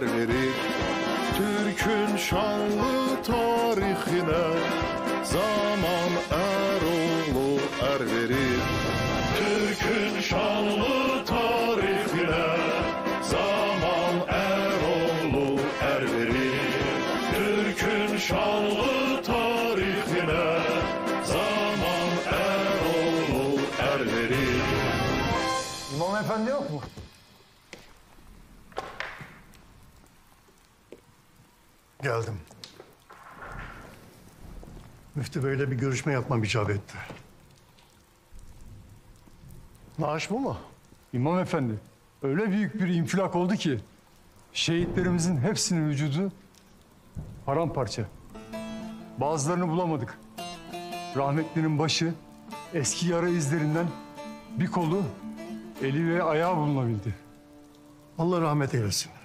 Eroğlu er verir Türk'ün şanlı tarihine zaman Eroğlu er verir Türk'ün şanlı tarihine zaman Eroğlu er verir Türk'ün şanlı tarihine zaman Eroğlu er verir İmam efendi yok mu? Geldim. Müftü Bey'le bir görüşme yapmam icap etti. Naaş bu mu? İmam efendi öyle büyük bir infilak oldu ki şehitlerimizin hepsinin vücudu paramparça. Bazılarını bulamadık. Rahmetlinin başı eski yara izlerinden bir kolu, eli ve ayağı bulunabildi. Allah rahmet eylesin.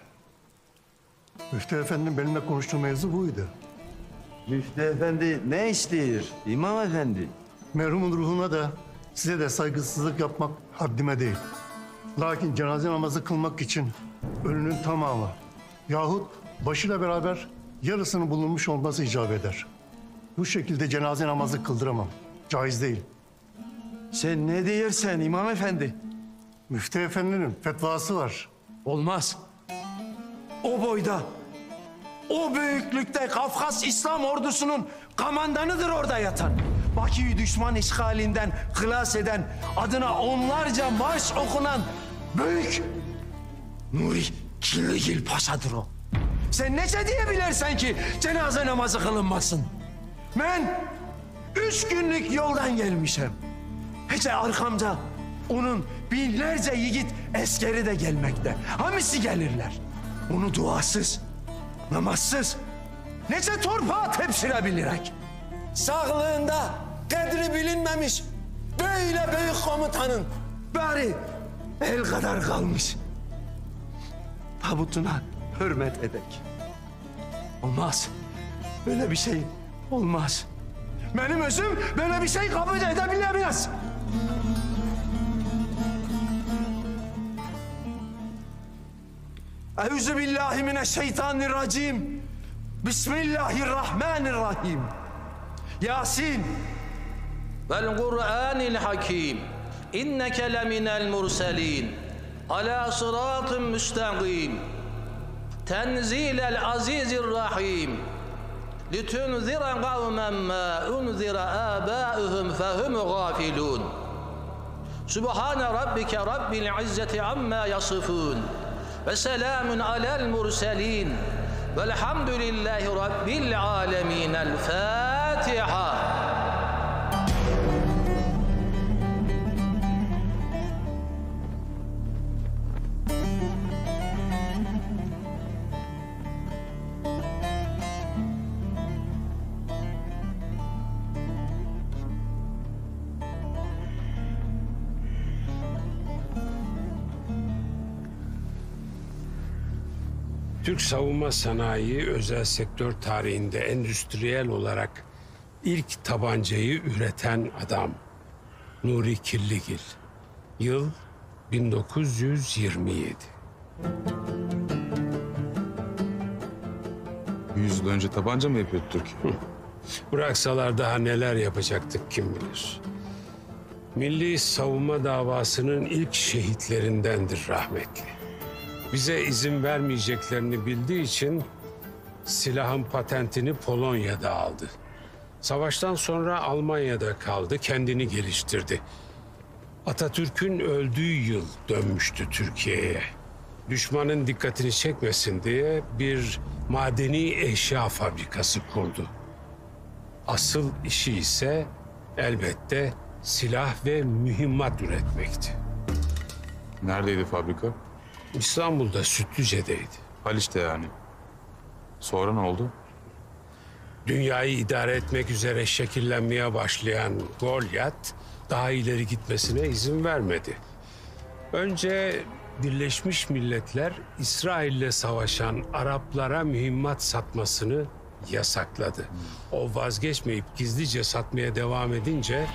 Müftü Efendi'nin benimle konuştuğu mevzu buydu. Müftü efendi ne istiyor İmam efendi? Merhumun ruhuna da size de saygısızlık yapmak haddime değil. Lakin cenaze namazı kılmak için ölünün tamamı yahut başıyla beraber yarısının bulunmuş olması icap eder. Bu şekilde cenaze namazı kıldıramam. Caiz değil. Sen ne diyorsun İmam efendi? Müftü Efendi'nin fetvası var. Olmaz. O boyda, o büyüklükte Kafkas İslam ordusunun kamandanıdır orada yatan. Bakü'yü düşman işgalinden hılas eden, adına onlarca marş okunan büyük Nuri Killigil Paşa'dır o. Sen nece diyebilirsen ki cenaze namazı kılınmasın? Ben üç günlük yoldan gelmişim. Hece arkamda onun binlerce yiğit eskeri de gelmekte. Hamisi gelirler. Onu duasız, namazsız, nece torpağa tepsirebilirek. Sağlığında kadri bilinmemiş böyle büyük komutanın bari el kadar kalmış. Tabutuna hürmet edek. Olmaz. Böyle bir şey olmaz. Benim özüm böyle bir şey kabul edebilemez. Eûzü billahi mineşşeytanirracim. Bismillahirrahmanirrahim. Yasin. والقرآن الحكيم إنك لمن المرسلين على صراط مستقيم تنزيل العزيز الرحيم لتنذر قوما ما أنذر آباؤهم فهم غافلون Subhane rabbike rabbil izzeti amma yasifun. Ve selamun alel murselin. Velhamdülillahi rabbil alemin. El Türk savunma sanayi özel sektör tarihinde endüstriyel olarak ilk tabancayı üreten adam. Nuri Kirligil. Yıl 1927. Yüz yıl önce tabanca mı yapıyordu Türkiye? Bıraksalar daha neler yapacaktık kim bilir. Milli savunma davasının ilk şehitlerindendir rahmetli. Bize izin vermeyeceklerini bildiği için silahın patentini Polonya'da aldı. Savaştan sonra Almanya'da kaldı, kendini geliştirdi. Atatürk'ün öldüğü yıl dönmüştü Türkiye'ye. Düşmanın dikkatini çekmesin diye bir madeni eşya fabrikası kurdu. Asıl işi ise elbette silah ve mühimmat üretmekti. Neredeydi fabrika? İstanbul'da Sütlüce'deydi. Haliç'te yani. Sonra ne oldu? Dünyayı idare etmek üzere şekillenmeye başlayan Goliath daha ileri gitmesine izin vermedi. Önce Birleşmiş Milletler İsrail'le savaşan Araplara mühimmat satmasını yasakladı. O vazgeçmeyip gizlice satmaya devam edince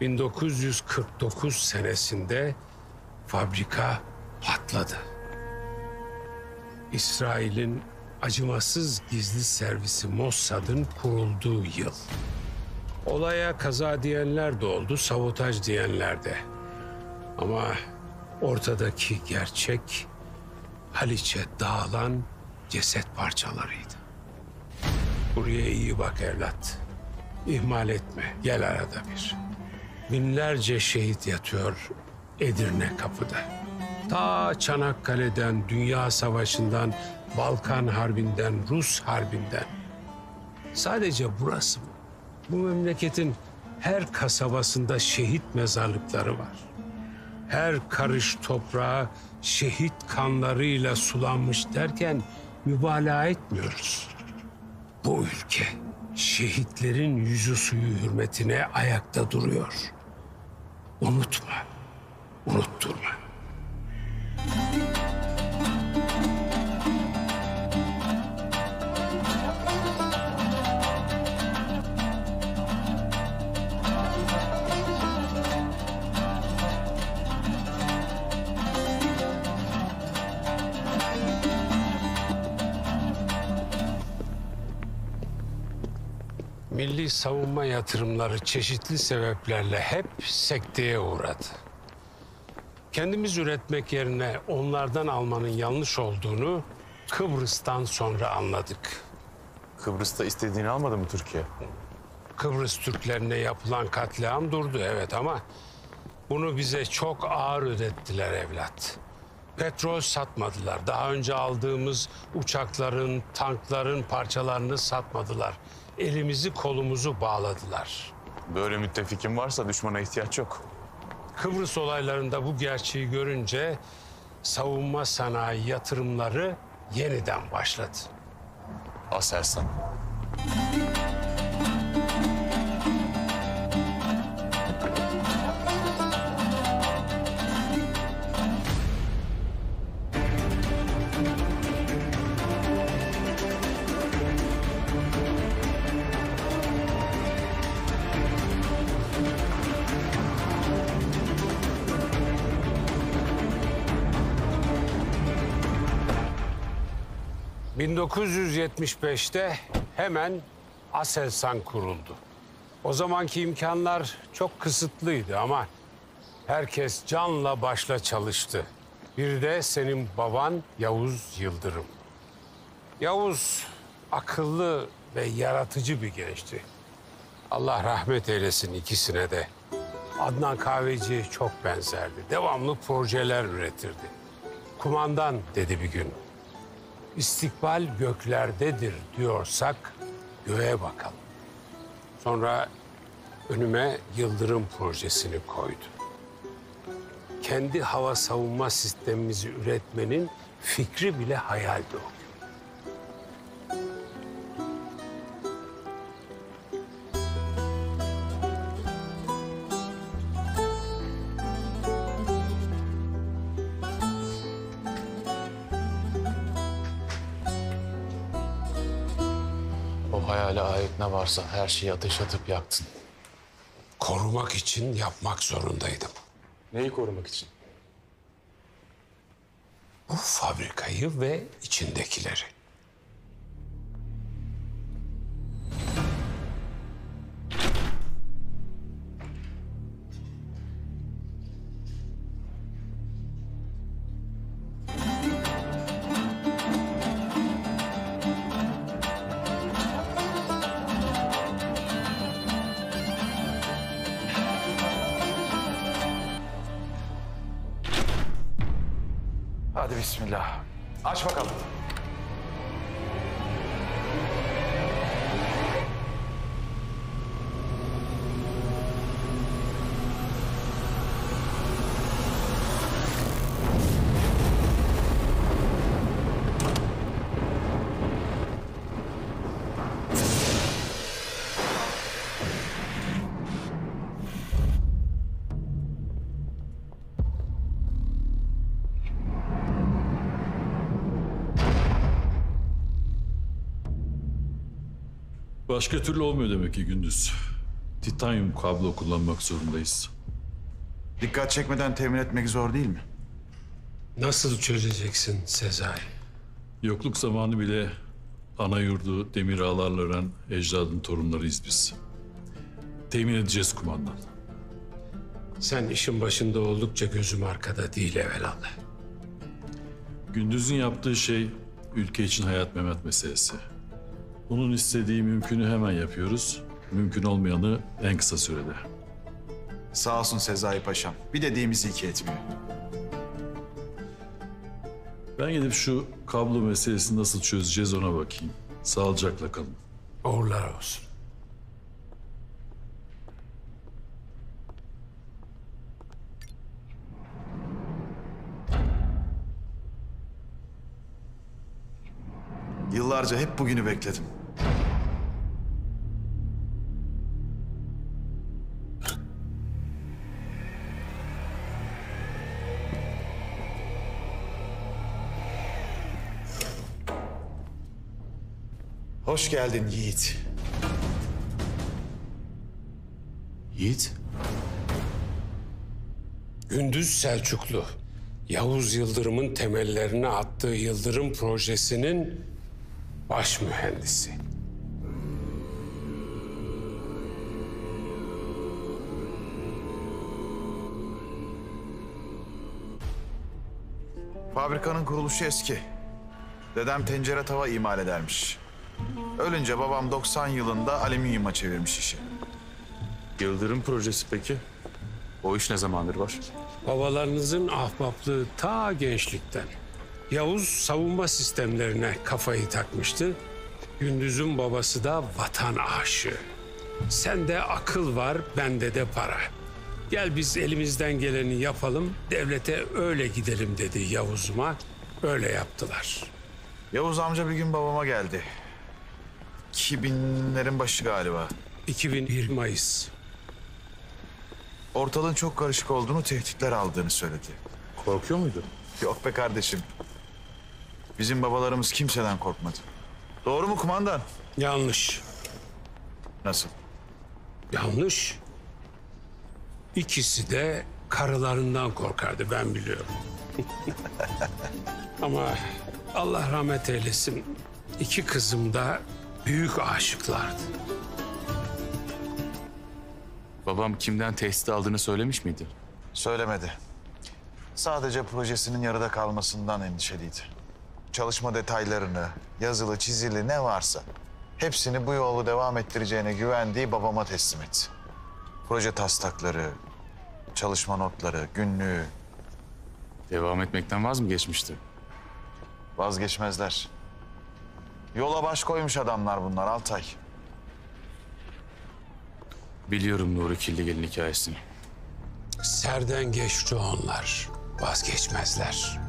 1949 senesinde fabrika patladı. İsrail'in acımasız gizli servisi Mossad'ın kurulduğu yıl. Olaya kaza diyenler de oldu, sabotaj diyenler de. Ama ortadaki gerçek Haliç'e dağılan ceset parçalarıydı. Buraya iyi bak evlat. İhmal etme, gel arada bir. Binlerce şehit yatıyor Edirne kapıda. Ta Çanakkale'den, Dünya Savaşı'ndan, Balkan Harbi'nden, Rus Harbi'nden. Sadece burası mı? Bu memleketin her kasabasında şehit mezarlıkları var. Her karış toprağı şehit kanlarıyla sulanmış derken mübalağa etmiyoruz. Bu ülke şehitlerin yüzü suyu hürmetine ayakta duruyor. Unutma, unutturma. Milli savunma yatırımları çeşitli sebeplerle hep sekteye uğradı. Kendimiz üretmek yerine onlardan almanın yanlış olduğunu Kıbrıs'tan sonra anladık. Kıbrıs'ta istediğini almadı mı Türkiye? Kıbrıs Türklerine yapılan katliam durdu evet ama bunu bize çok ağır ödettiler evlat. Petrol satmadılar. Daha önce aldığımız uçakların, tankların parçalarını satmadılar. Elimizi kolumuzu bağladılar. Böyle müttefikin varsa düşmana ihtiyaç yok. Kıbrıs olaylarında bu gerçeği görünce savunma sanayi yatırımları yeniden başladı. Aselsan. ...1975'te hemen Aselsan kuruldu. O zamanki imkanlar çok kısıtlıydı ama... ...herkes canla başla çalıştı. Bir de senin baban Yavuz Yıldırım. Yavuz akıllı ve yaratıcı bir gençti. Allah rahmet eylesin ikisine de. Adnan Kahveci'ye çok benzerdi. Devamlı projeler üretirdi. Kumandan dedi bir gün. İstikbal göklerdedir diyorsak göğe bakalım. Sonra önüme Yıldırım projesini koydu. Kendi hava savunma sistemimizi üretmenin fikri bile hayaldi o. varsa her şeyi ateş atıp yaktın. Korumak için yapmak zorundaydım. Neyi korumak için? Bu fabrikayı ve içindekileri. Başka türlü olmuyor demek ki gündüz. Titanyum kablo kullanmak zorundayız. Dikkat çekmeden temin etmek zor değil mi? Nasıl çözeceksin Sezai? Yokluk zamanı bile ana yurdu demir ağlarla ören ecdadın torunlarıyız biz. Temin edeceğiz kumandan. Sen işin başında oldukça gözüm arkada değil evelallah. Gündüz'ün yaptığı şey ülke için hayat memat meselesi. Onun istediği mümkünü hemen yapıyoruz. Mümkün olmayanı en kısa sürede. Sağ olsun Sezai Paşam. Bir dediğimizi iki etmiyor. Ben gidip şu kablo meselesini nasıl çözeceğiz ona bakayım. Sağlıcakla kalın. Uğurlar olsun. Yıllarca hep bugünü bekledim. Hoş geldin Yiğit. Yiğit? Gündüz Selçuklu, Yavuz Yıldırım'ın temellerini attığı Yıldırım projesinin baş mühendisi. Fabrikanın kuruluşu eski. Dedem tencere tava imal edermiş. Ölünce babam 90 yılında alüminyuma çevirmiş işi. Yıldırım projesi peki? O iş ne zamandır var? Babalarınızın ahbaplığı ta gençlikten. Yavuz savunma sistemlerine kafayı takmıştı. Gündüz'ün babası da vatan aşığı. Sende akıl var, bende de para. Gel biz elimizden geleni yapalım, devlete öyle gidelim dedi Yavuz'uma. Öyle yaptılar. Yavuz amca bir gün babama geldi. 2000'lerin başı galiba. 2001 Mayıs. Ortalığın çok karışık olduğunu, tehditler aldığını söyledi. Korkuyor muydu? Yok be kardeşim. Bizim babalarımız kimseden korkmadı. Doğru mu kumandan? Yanlış. Nasıl? Yanlış. İkisi de karılarından korkardı ben biliyorum. Ama Allah rahmet eylesin. İki kızım da büyük aşıklardı. Babam kimden tehdit aldığını söylemiş miydi? Söylemedi. Sadece projesinin yarıda kalmasından endişeliydi. Çalışma detaylarını, yazılı çizili ne varsa hepsini bu yolu devam ettireceğine güvendiği babama teslim etti. Proje taslakları, çalışma notları, günlüğü. Devam etmekten vaz mı geçmişti? Vazgeçmezler. Yola baş koymuş adamlar bunlar Altay. Biliyorum Nuri Killigil'in hikayesini. Serden geçti onlar. Vazgeçmezler.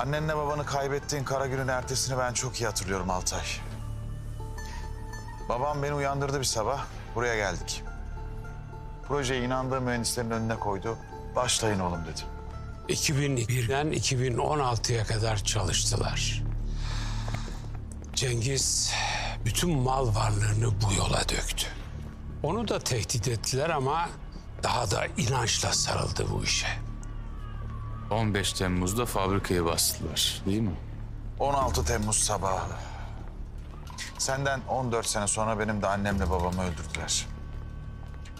Annenle babanı kaybettiğin kara günün ertesini ben çok iyi hatırlıyorum Altay. Babam beni uyandırdı bir sabah. Buraya geldik. Projeyi inandığı mühendislerin önüne koydu. Başlayın oğlum dedi. 2001'den 2016'ya kadar çalıştılar. Cengiz bütün mal varlığını bu yola döktü. Onu da tehdit ettiler ama daha da inançla sarıldı bu işe. 15 Temmuz'da fabrikayı bastılar değil mi? 16 Temmuz sabahı. Senden 14 sene sonra benim de annemle babamı öldürdüler.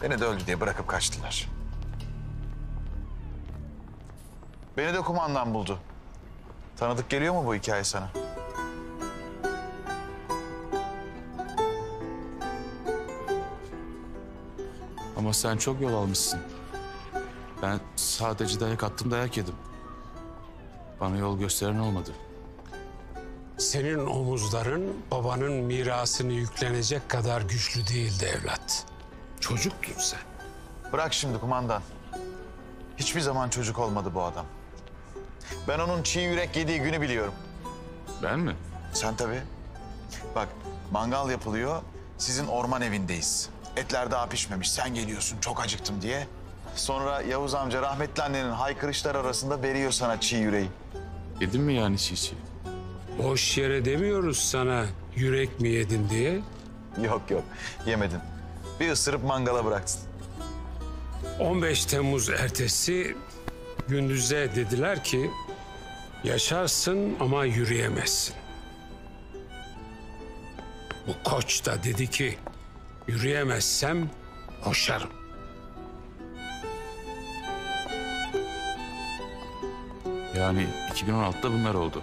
Beni de öldü diye bırakıp kaçtılar. Beni de kumandan buldu. Tanıdık geliyor mu bu hikaye sana? Ama sen çok yol almışsın. Ben sadece dayak attım dayak yedim. Bana yol gösteren olmadı. Senin omuzların babanın mirasını yüklenecek kadar güçlü değildi evlat. Çocuktun sen. Bırak şimdi kumandan. Hiçbir zaman çocuk olmadı bu adam. Ben onun çiğ yürek yediği günü biliyorum. Ben mi? Sen tabii. Bak mangal yapılıyor. Sizin orman evindeyiz. Etler daha pişmemiş. Sen geliyorsun çok acıktım diye. Sonra Yavuz amca rahmetli annenin haykırışlar arasında veriyor sana çiğ yüreği. Yedin mi yani çiğ çiğ? Boş yere demiyoruz sana yürek mi yedin diye. Yok yok yemedin. Bir ısırıp mangala bıraktın. 15 Temmuz ertesi gündüze dediler ki yaşarsın ama yürüyemezsin. Bu koç da dedi ki yürüyemezsem koşarım. Yani 2016'da bunlar oldu.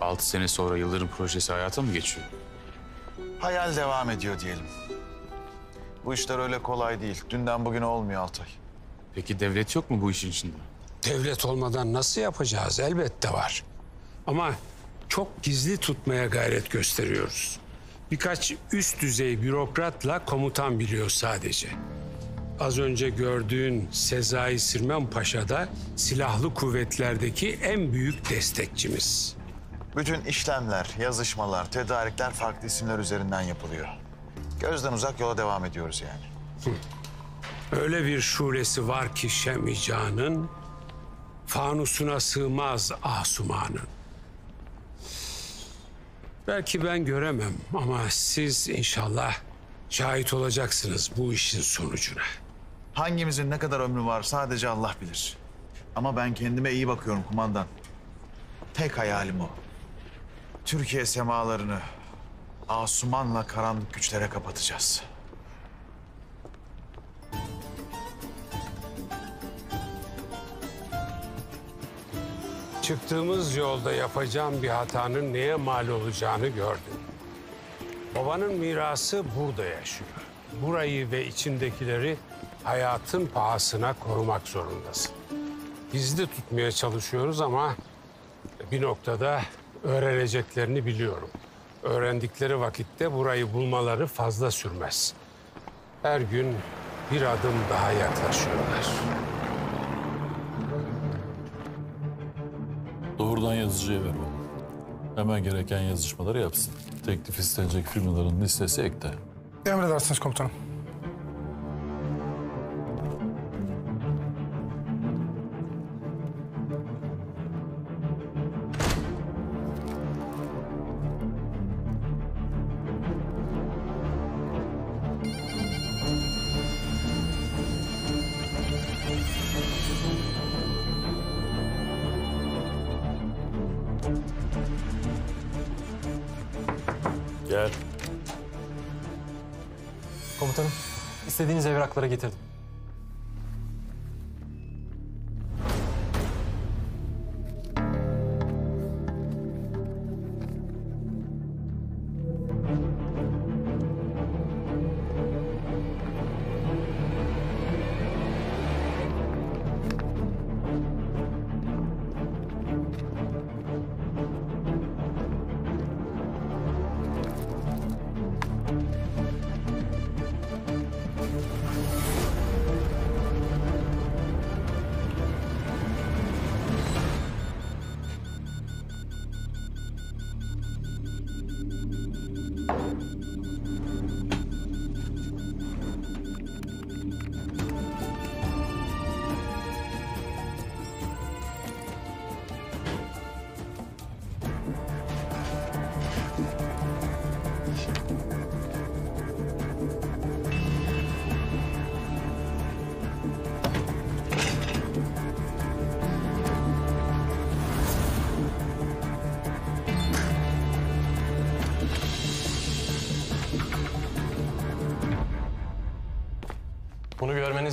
6 sene sonra Yıldırım projesi hayata mı geçiyor? Hayal devam ediyor diyelim. Bu işler öyle kolay değil. Dünden bugüne olmuyor Altay. Peki devlet yok mu bu işin içinde? Devlet olmadan nasıl yapacağız? Elbette var. Ama çok gizli tutmaya gayret gösteriyoruz. Birkaç üst düzey bürokratla komutan biliyor sadece. Az önce gördüğün Sezai Sirmen Paşa da silahlı kuvvetlerdeki en büyük destekçimiz. Bütün işlemler, yazışmalar, tedarikler farklı isimler üzerinden yapılıyor. Gözden uzak yola devam ediyoruz yani. Öyle bir şulesi var ki Şemican'ın, fanusuna sığmaz Asuman'ın. Belki ben göremem ama siz inşallah şahit olacaksınız bu işin sonucuna. Hangimizin ne kadar ömrü var sadece Allah bilir. Ama ben kendime iyi bakıyorum kumandan. Tek hayalim o. Türkiye semalarını Asuman'la karanlık güçlere kapatacağız. Çıktığımız yolda yapacağım bir hatanın neye mal olacağını gördüm. Babanın mirası burada yaşıyor. Burayı ve içindekileri hayatın pahasına korumak zorundasın. Gizli tutmaya çalışıyoruz ama bir noktada öğreneceklerini biliyorum. Öğrendikleri vakitte burayı bulmaları fazla sürmez. Her gün bir adım daha yaklaşıyorlar. Doğrudan yazıcıya ver onu. Hemen gereken yazışmaları yapsın. Teklif istenecek firmaların listesi ekte. Emredersiniz komutanım. Evrakları getirdim.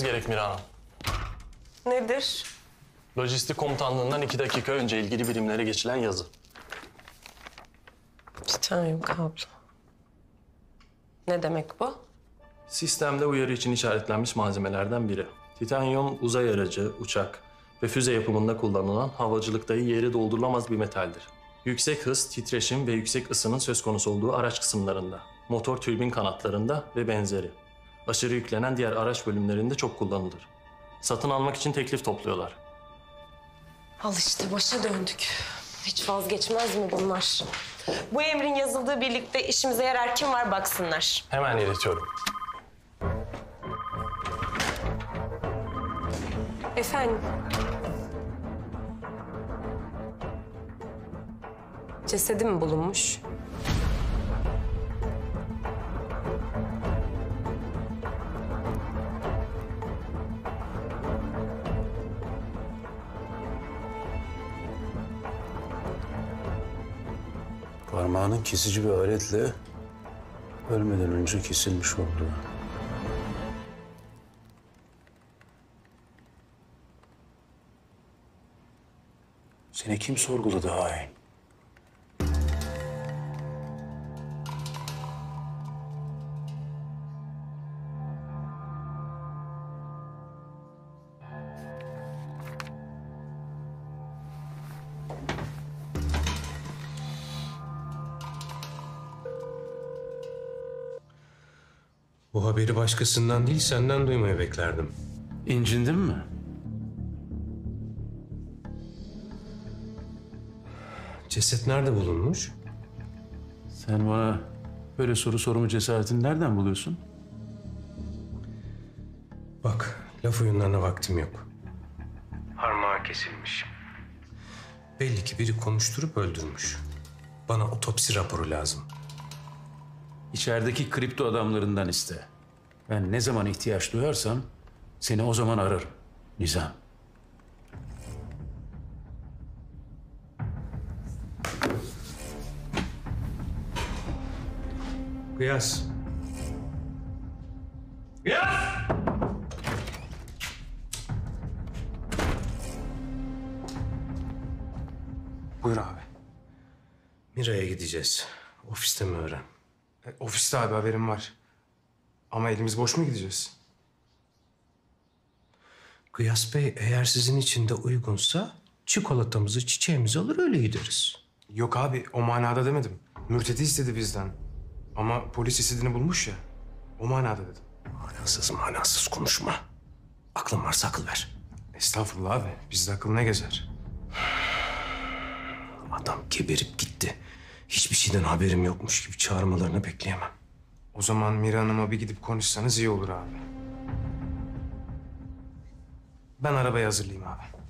Gerek Mira Hanım. Nedir? Lojistik komutanlığından iki dakika önce ilgili birimlere geçilen yazı. Titanyum kablo. Ne demek bu? Sistemde uyarı için işaretlenmiş malzemelerden biri. Titanyum uzay aracı, uçak ve füze yapımında kullanılan havacılıkta yeri doldurulamaz bir metaldir. Yüksek hız, titreşim ve yüksek ısının söz konusu olduğu araç kısımlarında, motor türbin kanatlarında ve benzeri. Aşırı yüklenen diğer araç bölümlerinde çok kullanılır. Satın almak için teklif topluyorlar. Al işte başa döndük. Hiç vazgeçmez mi bunlar? Bu emrin yazıldığı birlikte işimize yarar kim var baksınlar. Hemen iletiyorum. Efendim? Cesedi mi bulunmuş? Parmağının kesici bir aletle ölmeden önce kesilmiş oldu. Seni kim sorguladı hain? Haberi başkasından değil senden duymayı beklerdim. İncindin mi? Ceset nerede bulunmuş? Sen bana böyle soru sorma cesaretini nereden buluyorsun? Bak, laf oyunlarına vaktim yok. Parmağı kesilmiş. Belli ki biri konuşturup öldürmüş. Bana otopsi raporu lazım. İçerideki kripto adamlarından iste. Ben ne zaman ihtiyaç duyarsam seni o zaman ararım. Nizam. Kıyas. Buyur abi. Mira'ya gideceğiz. Ofiste mi öğren? E, ofiste abi haberim var. Ama elimiz boş mu gideceğiz? Kıyas Bey eğer sizin için de uygunsa çikolatamızı, çiçeğimizi alır öyle gideriz. Yok abi o manada demedim. Mürtedi istedi bizden. Ama polis istediğini bulmuş ya. O manada dedim. Manasız manasız konuşma. Aklın varsa akıl ver. Estağfurullah abi. Bizde akıl ne gezer? Adam geberip gitti. Hiçbir şeyden haberim yokmuş gibi çağırmalarını bekleyemem. O zaman Mira Hanım'a bir gidip konuşsanız iyi olur abi. Ben arabayı hazırlayayım abi.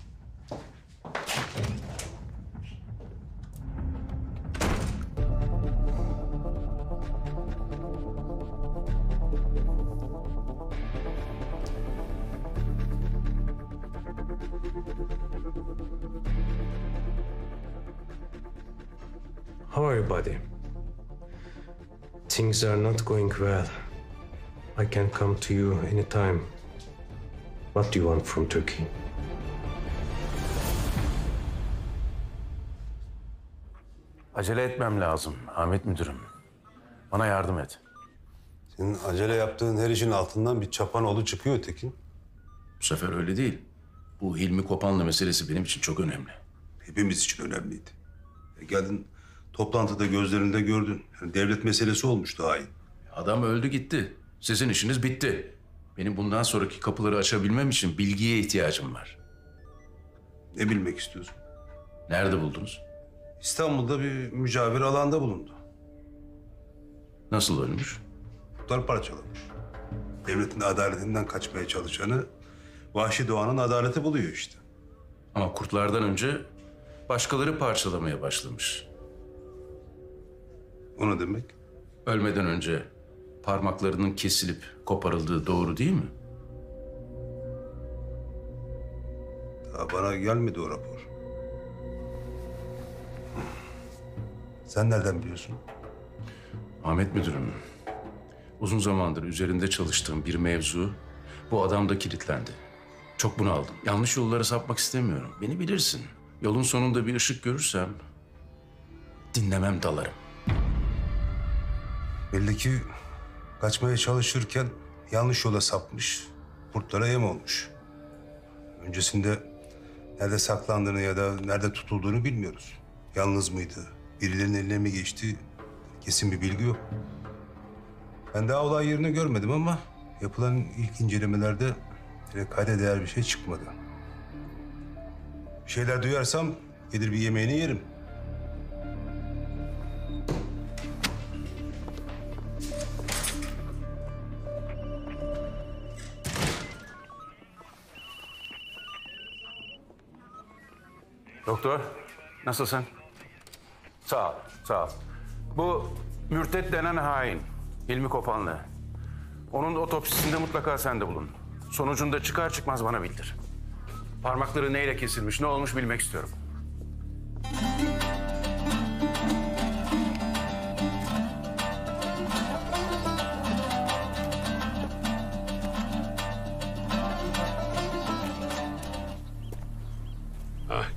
Things are not going well. I can come to you anytime. What do you want from Turkey? Acele etmem lazım Ahmet Müdürüm. Bana yardım et. Senin acele yaptığın her işin altından bir çapanoğlu çıkıyor Tekin. Bu sefer öyle değil. Bu Hilmi Kopanlı meselesi benim için çok önemli. Hepimiz için önemliydi. E geldin toplantıda gözlerinde gördün. Yani devlet meselesi olmuştu hain. Adam öldü gitti. Sizin işiniz bitti. Benim bundan sonraki kapıları açabilmem için bilgiye ihtiyacım var. Ne bilmek istiyorsun? Nerede buldunuz? İstanbul'da bir mücavir alanda bulundu. Nasıl ölmüş? Kurtlar parçalamış. Devletin adaletinden kaçmaya çalışanı vahşi doğanın adaleti buluyor işte. Ama kurtlardan önce başkaları parçalamaya başlamış. O ne demek? Ölmeden önce parmaklarının kesilip koparıldığı doğru değil mi? Daha bana gelmedi o rapor. Sen nereden biliyorsun? Ahmet Müdürüm, uzun zamandır üzerinde çalıştığım bir mevzu Bu adam da kilitlendi. Çok bunaldım. Yanlış yollara sapmak istemiyorum. Beni bilirsin. Yolun sonunda bir ışık görürsem dinlemem dalarım. Belli ki kaçmaya çalışırken yanlış yola sapmış. Kurtlara yem olmuş. Öncesinde nerede saklandığını ya da nerede tutulduğunu bilmiyoruz. Yalnız mıydı? Birilerinin eline mi geçti? Kesin bir bilgi yok. Ben daha olay yerini görmedim ama yapılan ilk incelemelerde öyle kayda değer bir şey çıkmadı. Bir şeyler duyarsam gelir bir yemeğini yerim. Doktor, nasılsın? Sağ ol, sağ ol. Bu mürtet denen hain, Hilmi Kopanlı. Onun otopsisinde mutlaka sen de bulun. Sonucunda çıkar çıkmaz bana bildir. Parmakları neyle kesilmiş, ne olmuş bilmek istiyorum.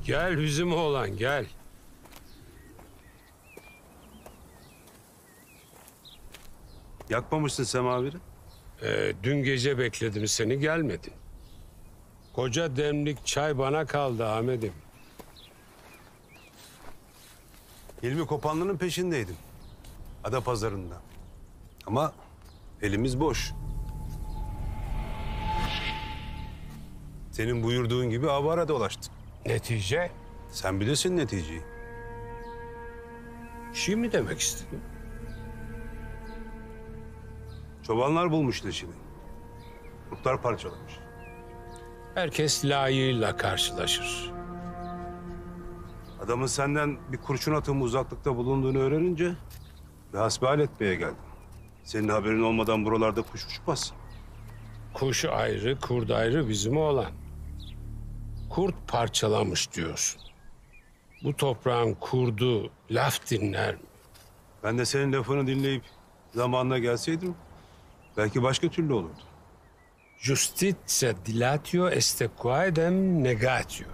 Gel bizim oğlan gel. Yakmamışsın semaviri. Ee, dün gece bekledim seni gelmedin. Koca demlik çay bana kaldı Ahmet'im. Hilmi Kopanlı'nın peşindeydim. Ada pazarında. Ama elimiz boş. Senin buyurduğun gibi avara dolaştık. Netice? Sen bilirsin neticeyi. Şey mi demek istedin? Çobanlar bulmuş leşini. Kurtlar parçalamış. Herkes layığıyla karşılaşır. Adamın senden bir kurşun atımı uzaklıkta bulunduğunu öğrenince bir hasbihal etmeye geldim. Senin haberin olmadan buralarda kuş uçmaz. Kuş ayrı, kurt ayrı bizim oğlan. Kurt parçalamış diyorsun. Bu toprağın kurdu laf dinler mi? Ben de senin lafını dinleyip zamanına gelseydim belki başka türlü olurdu. Justitia dilatio est quaedam negatio.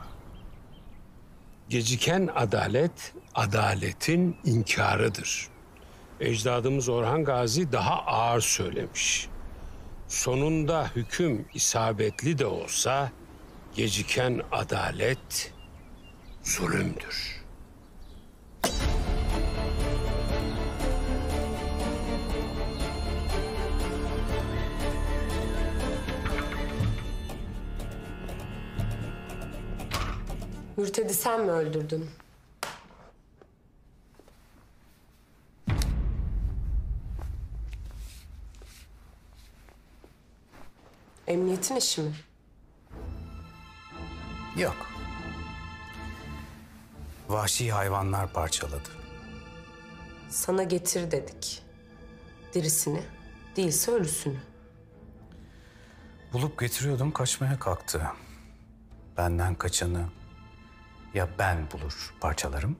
Geciken adalet, adaletin inkarıdır. Ecdadımız Orhan Gazi daha ağır söylemiş. Sonunda hüküm isabetli de olsa geciken adalet zulümdür. Mürtedi sen mi öldürdün? Emniyetin işi mi? Yok. Vahşi hayvanlar parçaladı. Sana getir dedik. Dirisini, değilse ölüsünü. Bulup getiriyordum kaçmaya kalktı. Benden kaçanı ya ben bulur parçalarım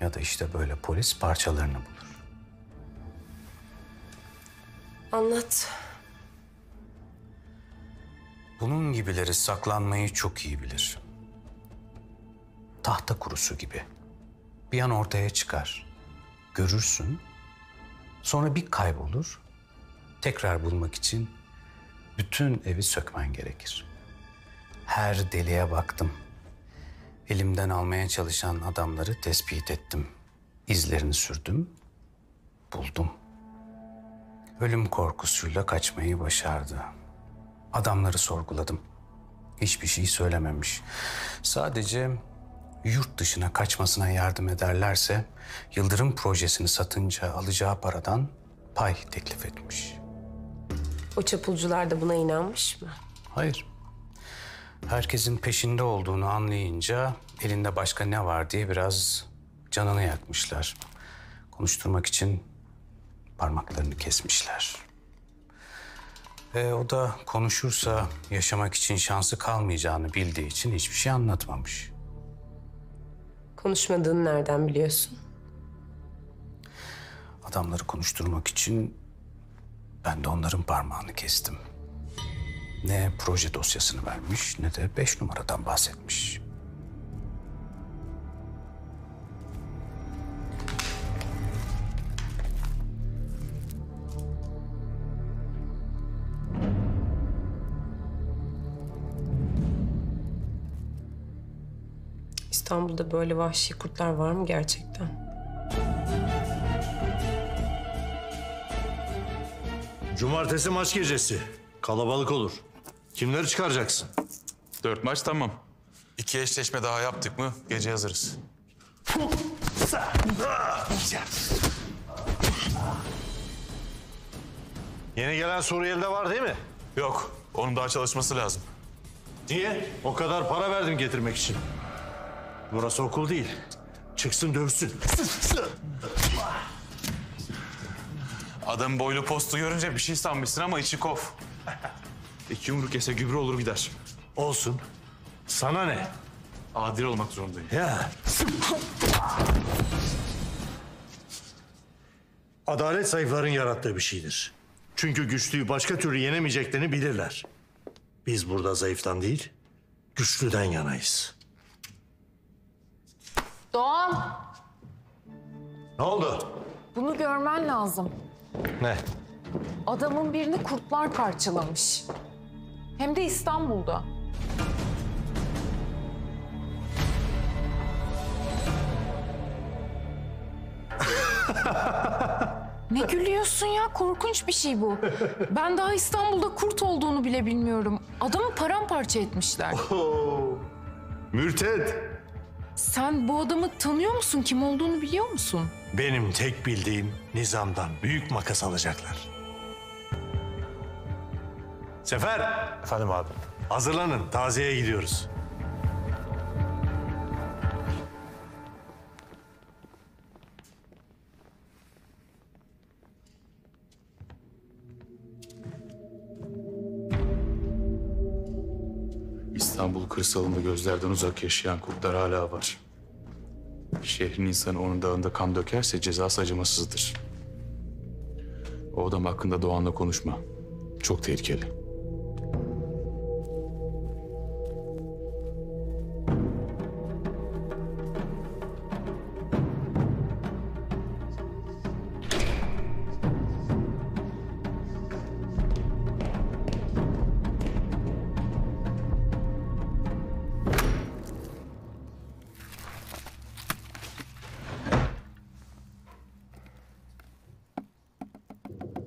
ya da işte böyle polis parçalarını bulur. Anlat. Bunun gibileri saklanmayı çok iyi bilir. Tahta kurusu gibi. Bir an ortaya çıkar. Görürsün. Sonra bir kaybolur. Tekrar bulmak için bütün evi sökmen gerekir. Her deliğe baktım. Elimden almaya çalışan adamları tespit ettim. İzlerini sürdüm. Buldum. Ölüm korkusuyla kaçmayı başardı. Adamları sorguladım. Hiçbir şey söylememiş. Sadece yurt dışına kaçmasına yardım ederlerse Yıldırım projesini satınca alacağı paradan pay teklif etmiş. O çapulcular da buna inanmış mı? Hayır. Herkesin peşinde olduğunu anlayınca elinde başka ne var diye biraz canını yakmışlar. Konuşturmak için parmaklarını kesmişler. E, o da konuşursa yaşamak için şansı kalmayacağını bildiği için hiçbir şey anlatmamış. Konuşmadığını nereden biliyorsun? Adamları konuşturmak için ben de onların parmağını kestim. Ne proje dosyasını vermiş ne de beş numaradan bahsetmiş. İstanbul'da böyle vahşi kurtlar var mı gerçekten? Cumartesi maç gecesi. Kalabalık olur. Kimleri çıkaracaksın? Dört maç tamam. İki eşleşme daha yaptık mı gece hazırız. Yeni gelen Suriyeli'de var değil mi? Yok. Onun daha çalışması lazım. Niye? O kadar para verdim getirmek için. Burası okul değil. Çıksın dövsün. Adam boylu postu görünce bir şey sanmışsın ama içi kof. İki yumruk yese gübre olur gider. Olsun. Sana ne? Adil olmak zorundayım. Ya. Adalet zayıfların yarattığı bir şeydir. Çünkü güçlüyü başka türlü yenemeyeceklerini bilirler. Biz burada zayıftan değil, güçlüden yanayız. Doğan, Ne oldu? bunu görmen lazım. Ne? Adamın birini kurtlar parçalamış. Hem de İstanbul'da. Ne gülüyorsun ya? Korkunç bir şey bu. Ben daha İstanbul'da kurt olduğunu bile bilmiyorum. Adamı paramparça etmişler. Mürted. Sen bu adamı tanıyor musun? Kim olduğunu biliyor musun? Benim tek bildiğim nizamdan büyük makas alacaklar. Sefer. Efendim abi. Hazırlanın. Taziyeye gidiyoruz. İstanbul kırsalında gözlerden uzak yaşayan kurtlar hala var. Şehrin insanı onun dağında kan dökerse cezası acımasızdır. O adam hakkında Doğan'la konuşma. Çok tehlikeli.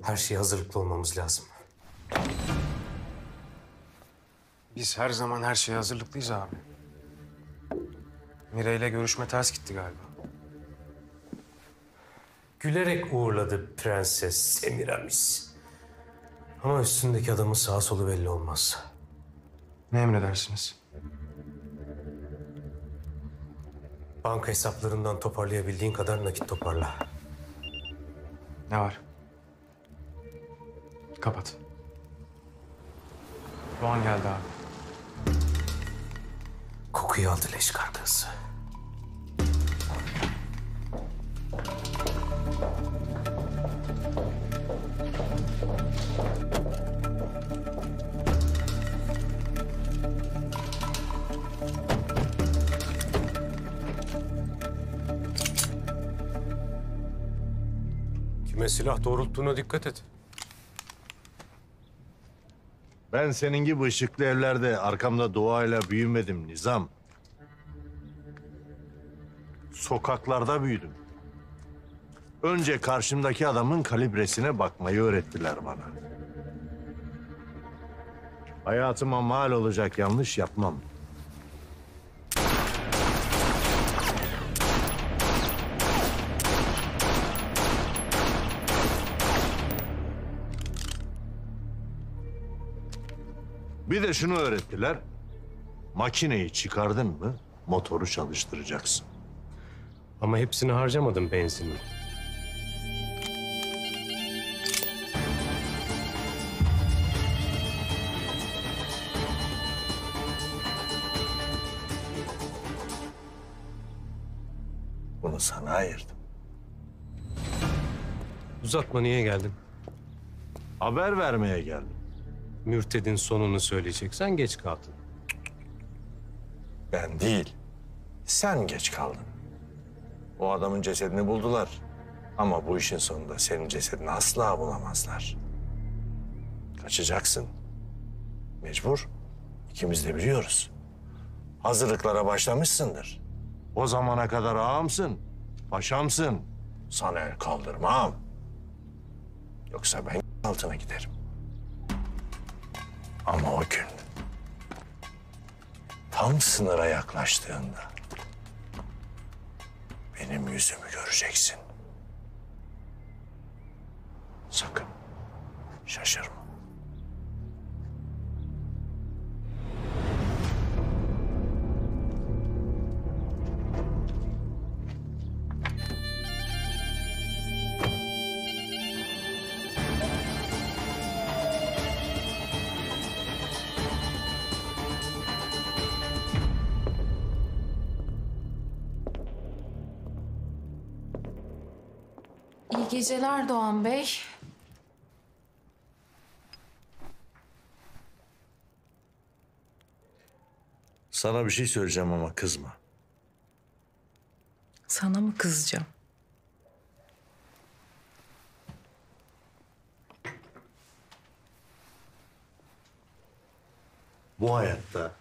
Her şeye hazırlıklı olmamız lazım. Biz her zaman her şeye hazırlıklıyız abi. Mire ile görüşme ters gitti galiba. Gülerek uğurladı Prenses Semiramis. Ama üstündeki adamın sağ solu belli olmaz. Ne emredersiniz? Banka hesaplarından toparlayabildiğin kadar nakit toparla. Ne var? Kapat. Doğan geldi abi. Kokuyu aldı leş kargası. Kime silah doğrulttuğuna dikkat et. Ben senin gibi ışıklı evlerde arkamda duayla büyümedim Nizam. Sokaklarda büyüdüm. Önce karşımdaki adamın kalibresine bakmayı öğrettiler bana. Hayatıma mal olacak yanlış yapmam. Bir de şunu öğrettiler. Makineyi çıkardın mı motoru çalıştıracaksın. Ama hepsini harcamadım benzinini. Bunu sana ayırdım. Uzatma niye geldin? Haber vermeye geldim. Mürted'in sonunu söyleyeceksen geç kaldın. Ben değil. Sen geç kaldın. O adamın cesedini buldular. Ama bu işin sonunda senin cesedini asla bulamazlar. Kaçacaksın. Mecbur. İkimiz de biliyoruz. Hazırlıklara başlamışsındır. O zamana kadar ağamsın, paşamsın. Sana el kaldırmam. Yoksa ben altına giderim. Ama o gün tam sınıra yaklaştığında benim yüzümü göreceksin. Sakın şaşırma. Geceler Doğan Bey. Sana bir şey söyleyeceğim ama kızma. Sana mı kızacağım? Bu hayatta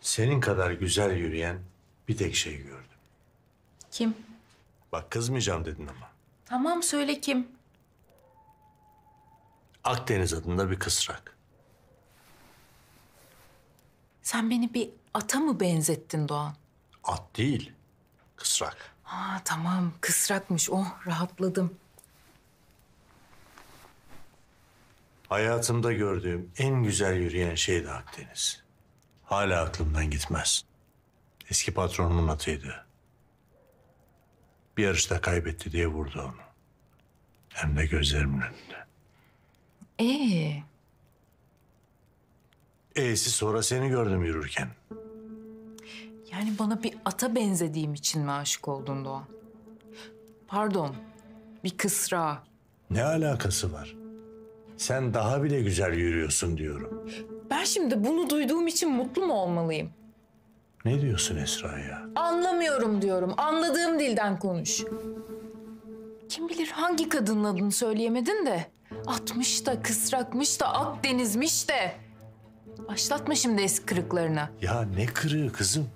senin kadar güzel yürüyen bir tek şey gördüm. Kim? Bak kızmayacağım dedin ama. Tamam söyle kim? Akdeniz adında bir kısrak. Sen beni bir ata mı benzettin Doğan? At değil, kısrak. Ha tamam kısrakmış oh rahatladım. Hayatımda gördüğüm en güzel yürüyen şey de Akdeniz. Hala aklımdan gitmez. Eski patronumun atıydı. Bir yarışta kaybetti diye vurdu onu. Hem de gözlerimin önünde. Ee, E'si sonra seni gördüm yürürken. yani bana bir ata benzediğim için mi aşık oldun Doğan? Pardon, bir kısra. Ne alakası var? Sen daha bile güzel yürüyorsun diyorum. Ben şimdi bunu duyduğum için mutlu mu olmalıyım? Ne diyorsun Esra ya? Anlamıyorum diyorum. Anladığım dilden konuş. Kim bilir hangi kadının adını söyleyemedin de. Atmış da, kısrakmış da, Akdenizmiş de. Başlatma şimdi eski kırıklarına. Ya ne kırığı kızım?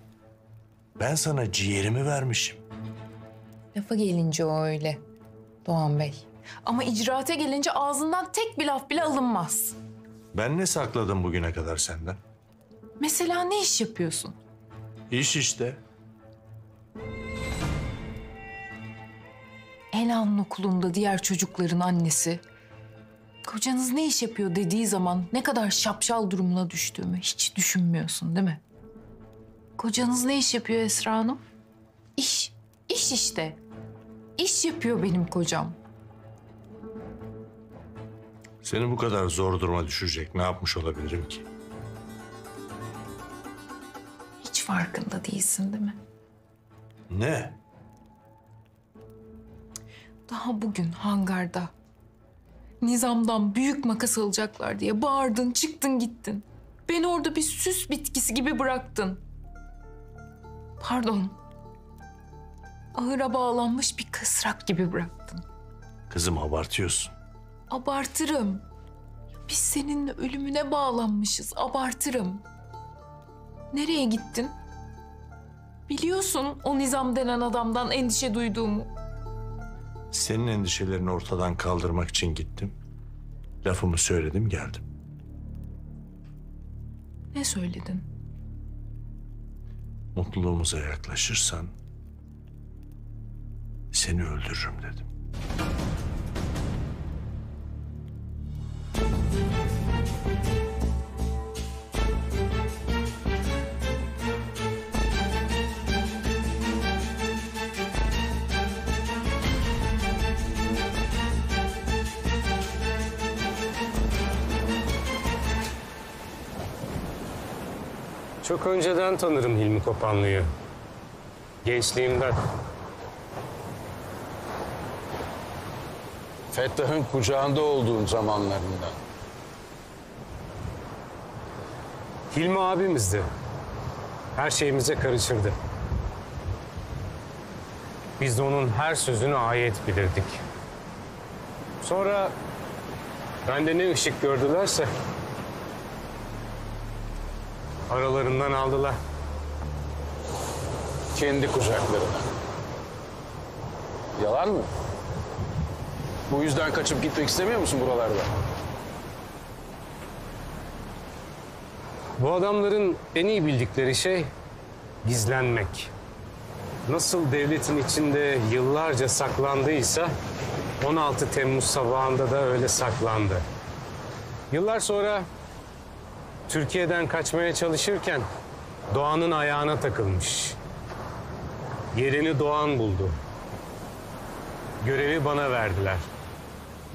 Ben sana ciğerimi vermişim. Lafa gelince o öyle. Doğan Bey. Ama icraate gelince ağzından tek bir laf bile alınmaz. Ben ne sakladım bugüne kadar senden? Mesela ne iş yapıyorsun? İş işte. Ela'nın okulunda diğer çocukların annesi. Kocanız ne iş yapıyor dediği zaman ne kadar şapşal durumuna düştüğümü hiç düşünmüyorsun değil mi? Kocanız ne iş yapıyor Esra Hanım? İş, iş işte. İş yapıyor benim kocam. Seni bu kadar zor duruma düşürecek ne yapmış olabilirim ki? Farkında değilsin değil mi? Ne? Daha bugün hangarda nizamdan büyük makas alacaklar diye bağırdın, çıktın gittin. Beni orada bir süs bitkisi gibi bıraktın. Pardon. Ahıra bağlanmış bir kısrak gibi bıraktın. Kızım abartıyorsun. Abartırım. Biz seninle ölümüne bağlanmışız. Abartırım. Nereye gittin? Biliyorsun o nizam denen adamdan endişe duyduğumu. Senin endişelerini ortadan kaldırmak için gittim. Lafımı söyledim geldim. Ne söyledin? Mutluluğumuza yaklaşırsan seni öldürürüm dedim. Çok önceden tanırım Hilmi Kopanlı'yı. Gençliğimden. Fettah'ın kucağında olduğun zamanlarından. Hilmi abimizdi. Her şeyimize karışırdı. Biz de onun her sözünü ayet bilirdik. Sonra bende ne ışık gördülerse aralarından aldılar. Kendi kucaklarına. Yalan mı? Bu yüzden kaçıp gitmek istemiyor musun buralarda? Bu adamların en iyi bildikleri şey gizlenmek. Nasıl devletin içinde yıllarca saklandıysa 16 Temmuz sabahında da öyle saklandı. Yıllar sonra Türkiye'den kaçmaya çalışırken Doğan'ın ayağına takılmış. Yerini Doğan buldu. Görevi bana verdiler.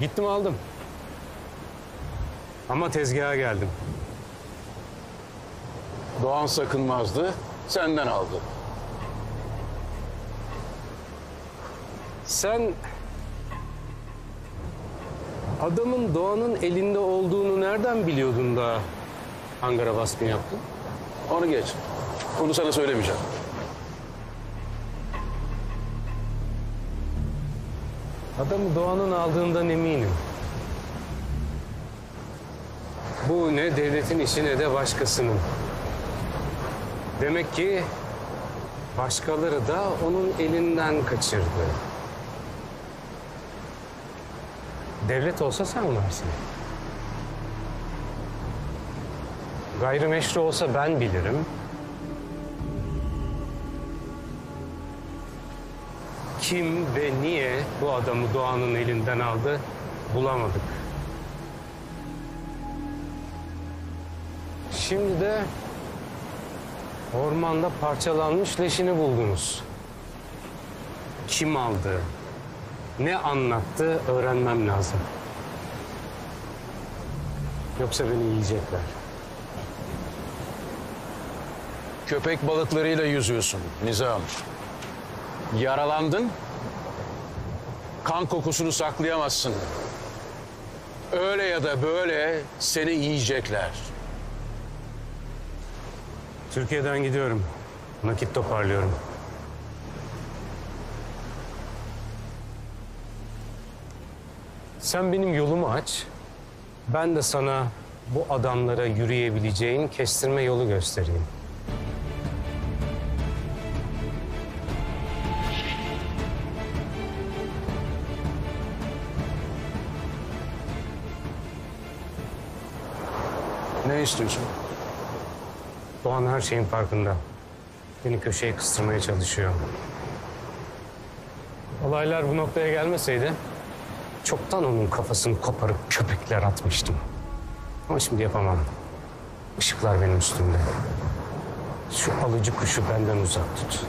Gittim aldım. Ama tezgaha geldim. Doğan sakınmazdı, senden aldı. Sen adamın Doğan'ın elinde olduğunu nereden biliyordun da Ankara baskını yaptın? Onu geç. Bunu sana söylemeyeceğim. Adamı Doğan'ın aldığından eminim. Bu ne devletin işi ne de başkasının. Demek ki başkaları da onun elinden kaçırdı. Devlet olsa sen varsın. Gayrimeşru olsa ben bilirim. Kim ve niye bu adamı Doğan'ın elinden aldı bulamadık. Şimdi de ormanda parçalanmış leşini buldunuz. Kim aldı? Ne anlattı öğrenmem lazım. Yoksa beni yiyecekler. Köpek balıklarıyla yüzüyorsun Nizam. Yaralandın. Kan kokusunu saklayamazsın. Öyle ya da böyle seni yiyecekler. Türkiye'den gidiyorum. Nakit toparlıyorum. Sen benim yolumu aç. Ben de sana bu adamlara yürüyebileceğin kestirme yolu göstereyim. Ne istiyorsun? Doğan her şeyin farkında. Beni köşeye kıstırmaya çalışıyor. Olaylar bu noktaya gelmeseydi çoktan onun kafasını koparıp köpekler atmıştım. Ama şimdi yapamam. Işıklar benim üstümde. Şu alıcı kuşu benden uzak tut.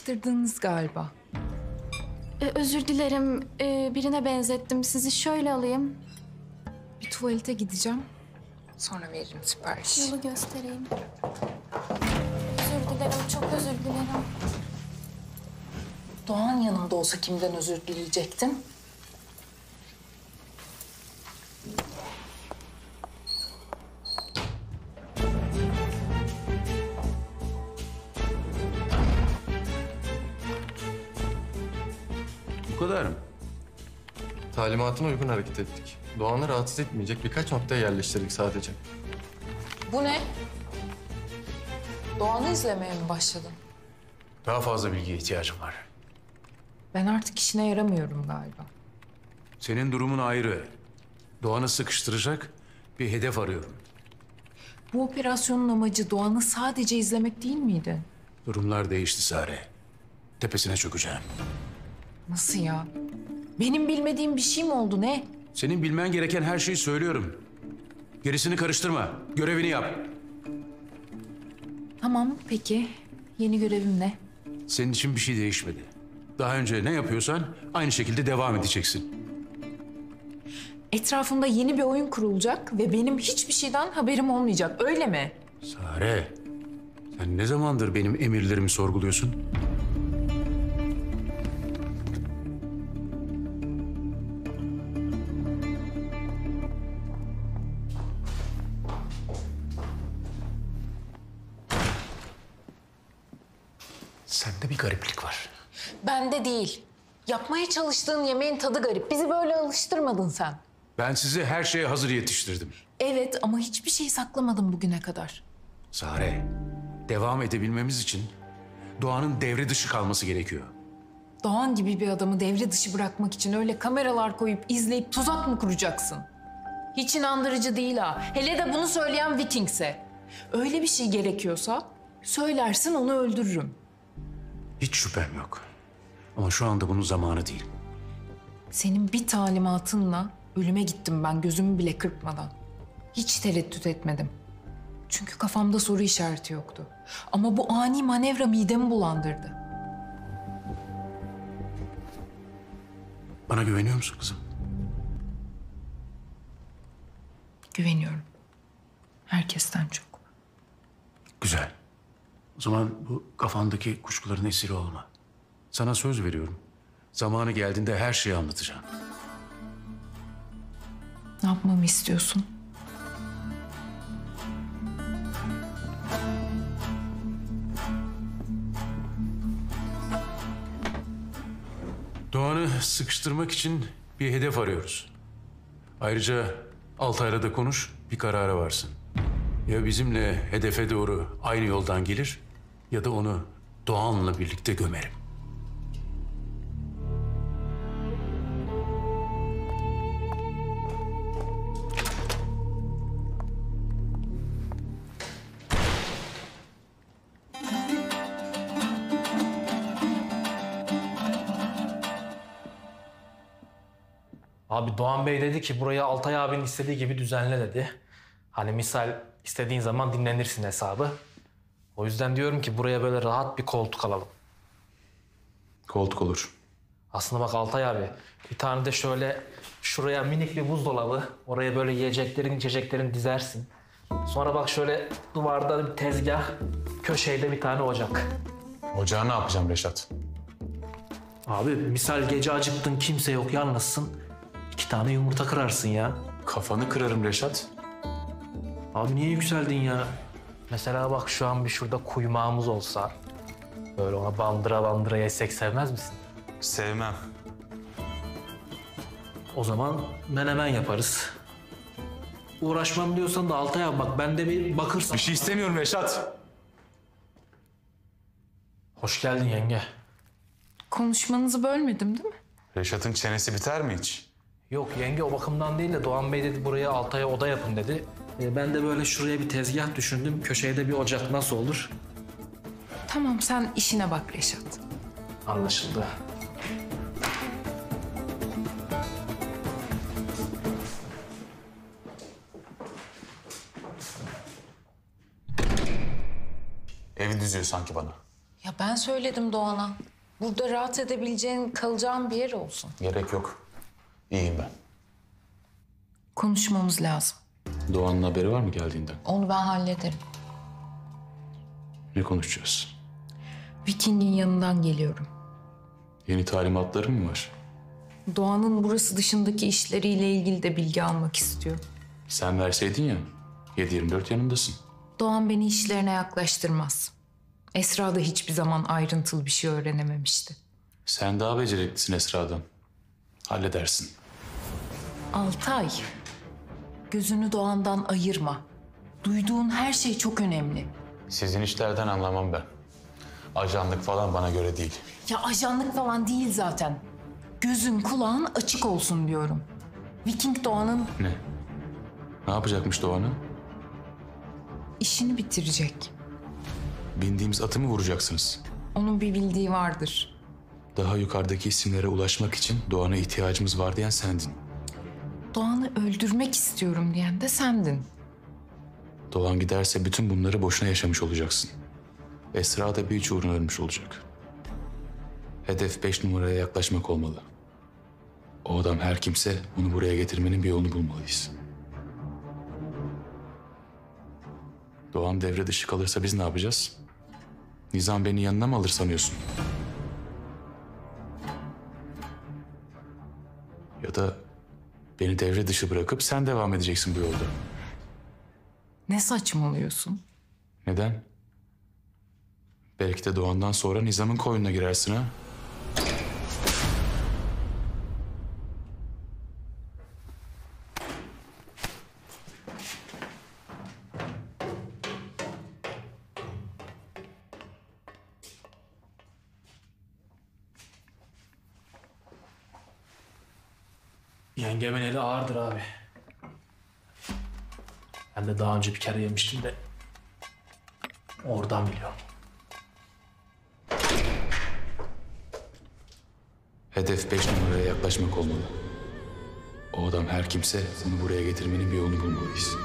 Karıştırdınız galiba. Ee, özür dilerim. Ee, birine benzettim. Sizi şöyle alayım. Bir tuvalete gideceğim. Sonra veririm sipariş. Yolu göstereyim. Özür dilerim. Çok özür dilerim. Doğan yanımda olsa kimden özür dileyecektim? Bu kadar mı? Talimatına uygun hareket ettik. Doğan'ı rahatsız etmeyecek birkaç noktaya yerleştirdik sadece. Bu ne? Doğan'ı izlemeye mi başladın? Daha fazla bilgiye ihtiyacım var. Ben artık işine yaramıyorum galiba. Senin durumun ayrı. Doğan'ı sıkıştıracak bir hedef arıyorum. Bu operasyonun amacı Doğan'ı sadece izlemek değil miydi? Durumlar değişti Sare. Tepesine çökeceğim. Nasıl ya? Benim bilmediğim bir şey mi oldu ne? Senin bilmen gereken her şeyi söylüyorum. Gerisini karıştırma. Görevini yap. Tamam peki. Yeni görevim ne? Senin için bir şey değişmedi. Daha önce ne yapıyorsan aynı şekilde devam edeceksin. Etrafımda yeni bir oyun kurulacak ve benim hiçbir şeyden haberim olmayacak öyle mi? Sare, sen ne zamandır benim emirlerimi sorguluyorsun? Sende bir gariplik var. Bende değil. Yapmaya çalıştığın yemeğin tadı garip. Bizi böyle alıştırmadın sen. Ben sizi her şeye hazır yetiştirdim. Evet ama hiçbir şey saklamadım bugüne kadar. Sare, devam edebilmemiz için Doğan'ın devre dışı kalması gerekiyor. Doğan gibi bir adamı devre dışı bırakmak için öyle kameralar koyup izleyip tuzak mı kuracaksın? Hiç inandırıcı değil ha. Hele de bunu söyleyen Vikingse. Öyle bir şey gerekiyorsa söylersin onu öldürürüm. Hiç şüphem yok. Ama şu anda bunun zamanı değil. Senin bir talimatınla ölüme gittim ben gözümü bile kırpmadan. Hiç tereddüt etmedim. Çünkü kafamda soru işareti yoktu. Ama bu ani manevra midemi bulandırdı. Bana güveniyor musun kızım? Güveniyorum. Herkesten çok. Güzel. O zaman bu kafandaki kuşkuların esiri olma. Sana söz veriyorum. Zamanı geldiğinde her şeyi anlatacağım. Ne yapmamı istiyorsun? Doğan'ı sıkıştırmak için bir hedef arıyoruz. Ayrıca Altay'la da konuş, bir karara varsın. Ya bizimle hedefe doğru aynı yoldan gelir ya da onu Doğan'la birlikte gömerim. Abi Doğan Bey dedi ki burayı Altay abinin istediği gibi düzenle dedi. Hani misal istediğin zaman dinlenirsin hesabı. O yüzden diyorum ki buraya böyle rahat bir koltuk alalım. Koltuk olur. Aslında bak Altay abi bir tane de şöyle şuraya minik bir buzdolabı. Oraya böyle yiyeceklerin içeceklerin dizersin. Sonra bak şöyle duvarda bir tezgah. Köşede bir tane ocak. Ocağı ne yapacağım Reşat? Abi misal gece acıktın kimse yok yalnızsın. İki tane yumurta kırarsın ya. Kafanı kırarım Reşat. Abi niye yükseldin ya? Mesela bak şu an bir şurada kuymağımız olsa. Böyle ona bandıra bandıra yesek sevmez misin? Sevmem. O zaman menemen yaparız. Uğraşmam diyorsan da Altay abi bak ben de bir bakırsam. Bir şey istemiyorum Reşat. Hoş geldin yenge. Konuşmanızı bölmedim değil mi? Reşat'ın çenesi biter mi hiç? Yok yenge o bakımdan değil de Doğan Bey dedi buraya Altay'a oda yapın dedi. E, ben de böyle şuraya bir tezgah düşündüm. Köşeye de bir ocak nasıl olur? Tamam sen işine bak Reşat. Anlaşıldı. Evi düzüyor sanki bana. Ya ben söyledim Doğan'a. Burada rahat edebileceğin, kalacağın bir yer olsun. Gerek yok. İyiyim ben. Konuşmamız lazım. Doğan'ın haberi var mı geldiğinden? Onu ben hallederim. Ne konuşacağız? Viking'in yanından geliyorum. Yeni talimatların mı var? Doğan'ın burası dışındaki işleriyle ilgili de bilgi almak istiyor. Sen verseydin ya. 7-24 yanındasın. Doğan beni işlerine yaklaştırmaz. Esra da hiçbir zaman ayrıntılı bir şey öğrenememişti. Sen daha beceriklisin Esra'dan. Halledersin. Altay, gözünü Doğan'dan ayırma. Duyduğun her şey çok önemli. Sizin işlerden anlamam ben. Ajanlık falan bana göre değil. Ya ajanlık falan değil zaten. Gözün kulağın açık olsun diyorum. Viking Doğan'ın Ne? Ne yapacakmış Doğan'ı? işini bitirecek. Bindiğimiz atı mı vuracaksınız? Onun bir bildiği vardır. Daha yukarıdaki isimlere ulaşmak için Doğan'a ihtiyacımız var diyen sendin. Doğan'ı öldürmek istiyorum diyen de sendin. Doğan giderse bütün bunları boşuna yaşamış olacaksın. Esra da bir uğruna ölmüş olacak. Hedef beş numaraya yaklaşmak olmalı. O adam her kimse onu buraya getirmenin bir yolunu bulmalıyız. Doğan devre dışı kalırsa biz ne yapacağız? Nizam beni yanına mı alır sanıyorsun? Ya da beni devre dışı bırakıp sen devam edeceksin bu yolda. Ne saçmalıyorsun? Neden? Belki de Doğan'dan sonra Nizam'ın koyununa girersin ha? Yengemin eli ağırdır abi. Ben de daha önce bir kere yemiştim de oradan biliyorum. Hedef beş numaraya yaklaşmak olmalı. O adam her kimse onu buraya getirmenin bir yolunu bulmalıyız.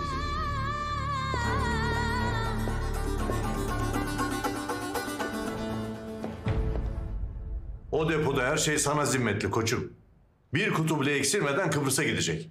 O depoda her şey sana zimmetli koçum. Bir kutu bile eksilmeden Kıbrıs'a gidecek.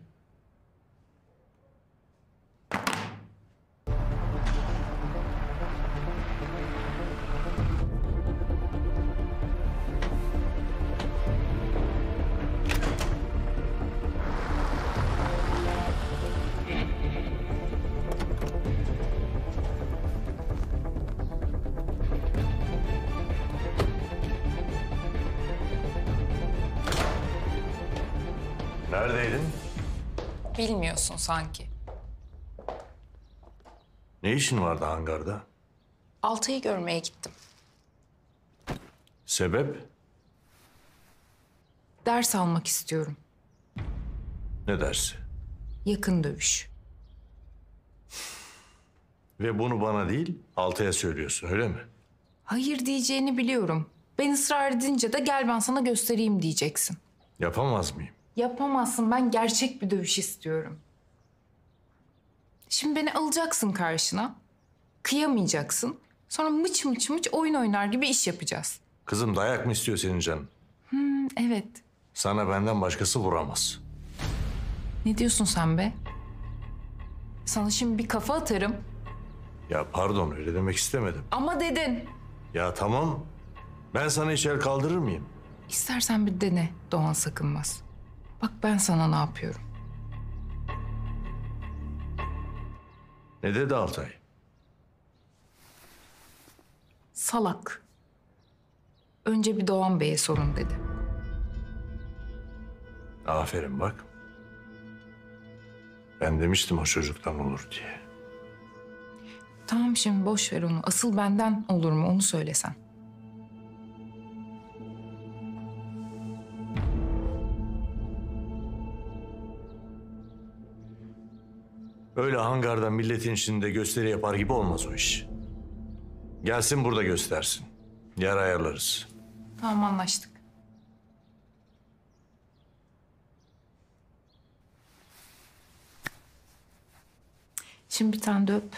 Bilmiyorsun sanki. Ne işin vardı hangarda? Altay'ı görmeye gittim. Sebep? Ders almak istiyorum. Ne dersi? Yakın dövüş. Ve bunu bana değil, Altay'a söylüyorsun öyle mi? Hayır diyeceğini biliyorum. Ben ısrar edince de gel ben sana göstereyim diyeceksin. Yapamaz mıyım? Yapamazsın. Ben gerçek bir dövüş istiyorum. Şimdi beni alacaksın karşına. Kıyamayacaksın. Sonra mıç mıç mıç oyun oynar gibi iş yapacağız. Kızım dayak mı istiyor senin canın? Hmm, evet. Sana benden başkası vuramaz. Ne diyorsun sen be? Sana şimdi bir kafa atarım. Ya pardon öyle demek istemedim. Ama dedin. Ya tamam. Ben sana hiç el kaldırır mıyım? İstersen bir dene Doğan Sakınmaz. Bak ben sana ne yapıyorum. Ne dedi Altay? Salak. Önce bir Doğan Bey'e sorun dedi. Aferin bak. Ben demiştim o çocuktan olur diye. Tamam şimdi boş ver onu. Asıl benden olur mu onu söylesen. Öyle hangarda milletin içinde gösteri yapar gibi olmaz o iş. Gelsin burada göstersin. Yer ayarlarız. Tamam anlaştık. Şimdi bir tane de öp.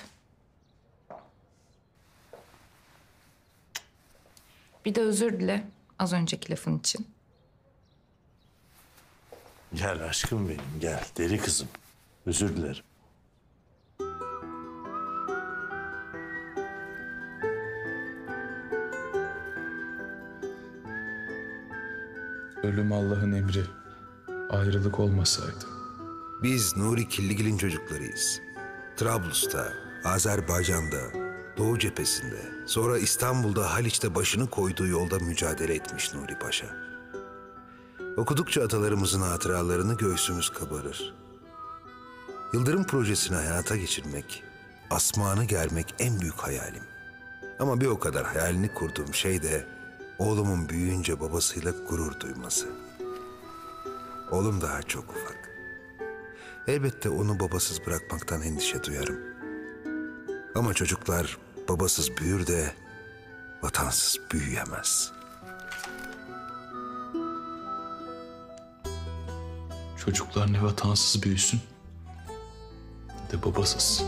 Bir de özür dile az önceki lafın için. Gel aşkım benim gel deli kızım. Özür dilerim. Ölüm Allah'ın emri. Ayrılık olmasaydı. Biz Nuri Killigil'in çocuklarıyız. Trablus'ta, Azerbaycan'da, Doğu cephesinde, sonra İstanbul'da Haliç'te başını koyduğu yolda mücadele etmiş Nuri Paşa. Okudukça atalarımızın hatıralarını göğsümüz kabarır. Yıldırım projesini hayata geçirmek, asmanı germek en büyük hayalim. Ama bir o kadar hayalini kurduğum şey de oğlumun büyüyünce babasıyla gurur duyması. Oğlum daha çok ufak. Elbette onu babasız bırakmaktan endişe duyarım. Ama çocuklar babasız büyür de vatansız büyüyemez. Çocuklar ne vatansız büyüsün ne de babasız.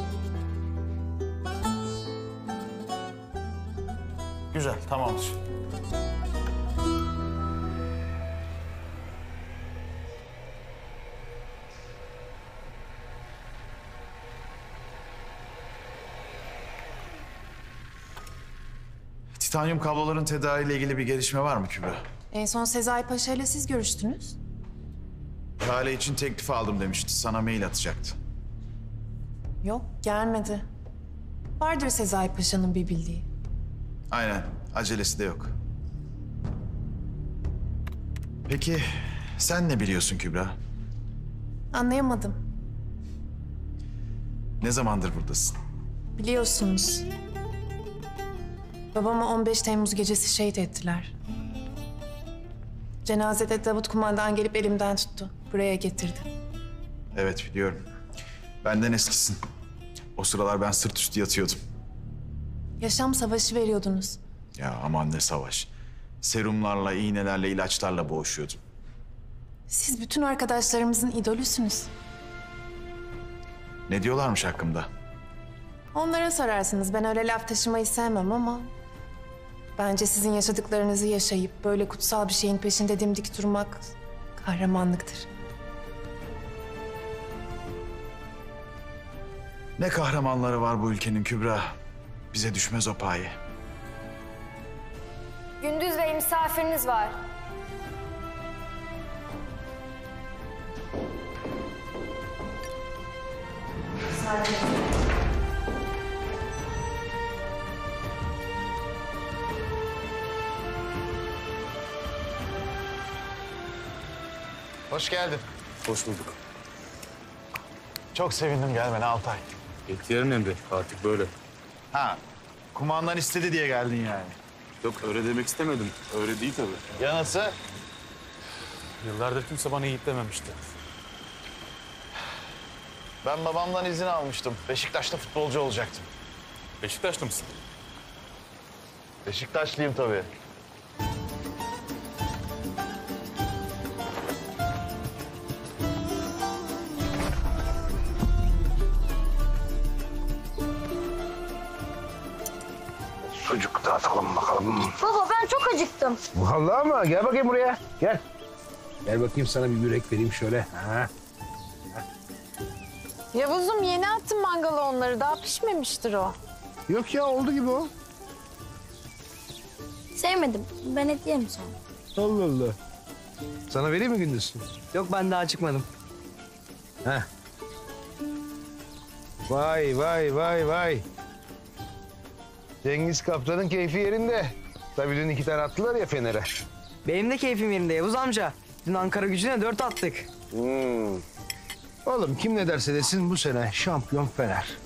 Güzel, tamamdır. Titanyum kabloların tedariğiyle ilgili bir gelişme var mı Kübra? En son Sezai Paşa ile siz görüştünüz. İhale için teklif aldım demişti. Sana mail atacaktı. Yok, gelmedi. Vardır Sezai Paşa'nın bir bildiği. Aynen. Acelesi de yok. Peki sen ne biliyorsun Kübra? Anlayamadım. Ne zamandır buradasın? Biliyorsunuz. Babamı 15 Temmuz gecesi şehit ettiler. Cenazede Davut kumandan gelip elimden tuttu. Buraya getirdi. Evet biliyorum. Benden eskisin. O sıralar ben sırt üstü yatıyordum. Yaşam savaşı veriyordunuz. Ya aman ne savaş. Serumlarla, iğnelerle, ilaçlarla boğuşuyordum. Siz bütün arkadaşlarımızın idolüsünüz. Ne diyorlarmış hakkımda? Onlara sorarsınız. Ben öyle laf taşımayı sevmem ama... Bence sizin yaşadıklarınızı yaşayıp böyle kutsal bir şeyin peşinde dimdik durmak kahramanlıktır. Ne kahramanları var bu ülkenin Kübra. Bize düşmez o paye. Gündüz Bey misafiriniz var. Hoş geldin. Hoş bulduk. Çok sevindim gelmene Altay. İhtiyarın emri artık böyle. Ha, kumandan istedi diye geldin yani. Yok öyle demek istemedim. Öyle değil tabii. Ya nasıl? Yıllardır kimse bana Yiğit dememişti. Ben babamdan izin almıştım. Beşiktaş'ta futbolcu olacaktım. Beşiktaşlı mısın? Beşiktaşlıyım tabii. Dağıtalım bakalım. Baba ben çok acıktım. Vallahi mı? Gel bakayım buraya. Gel. Gel bakayım sana bir börek vereyim şöyle. Ha. Yavuz'um yeni attım mangala onları. Daha pişmemiştir o. Yok ya oldu gibi o. Sevmedim. Ben et yerim sonra. Allah Allah. Sana vereyim mi Gündüz? Yok ben daha çıkmadım. Heh. Vay vay vay vay. Cengiz Kaptan'ın keyfi yerinde. Tabii dün iki tane attılar ya Fener'e. Benim de keyfim yerinde Yavuz amca. Dün Ankara gücüne dört attık. Hmm. Oğlum kim ne derse desin bu sene şampiyon Fener.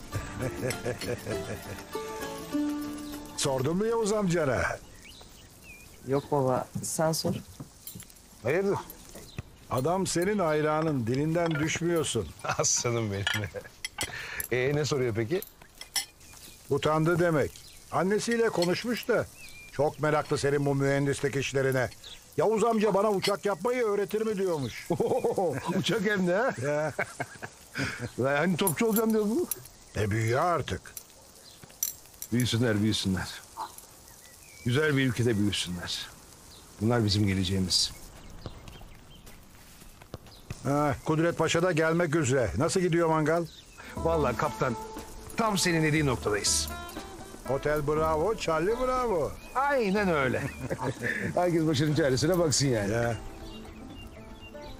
Sordun mu Yavuz amcana? Yok baba sen sor. Hayırdır? Adam senin hayranın dilinden düşmüyorsun. Aslanım benim. Ee ne soruyor peki? Utandı demek. Annesiyle konuşmuş da çok meraklı senin bu mühendislik işlerine. Yavuz amca bana uçak yapmayı öğretir mi diyormuş. Uçak hem de ha. Ya. Lan hani topçu olacağım diyor bu. E büyüyor artık. Büyüsünler, büyüsünler. Güzel bir ülkede büyüsünler. Bunlar bizim geleceğimiz. Ha, Kudret Paşa da gelmek üzere. Nasıl gidiyor mangal? Vallahi kaptan tam senin dediğin noktadayız. Otel bravo, Charlie bravo. Aynen öyle. Herkes başının çaresine baksın yani. Ya.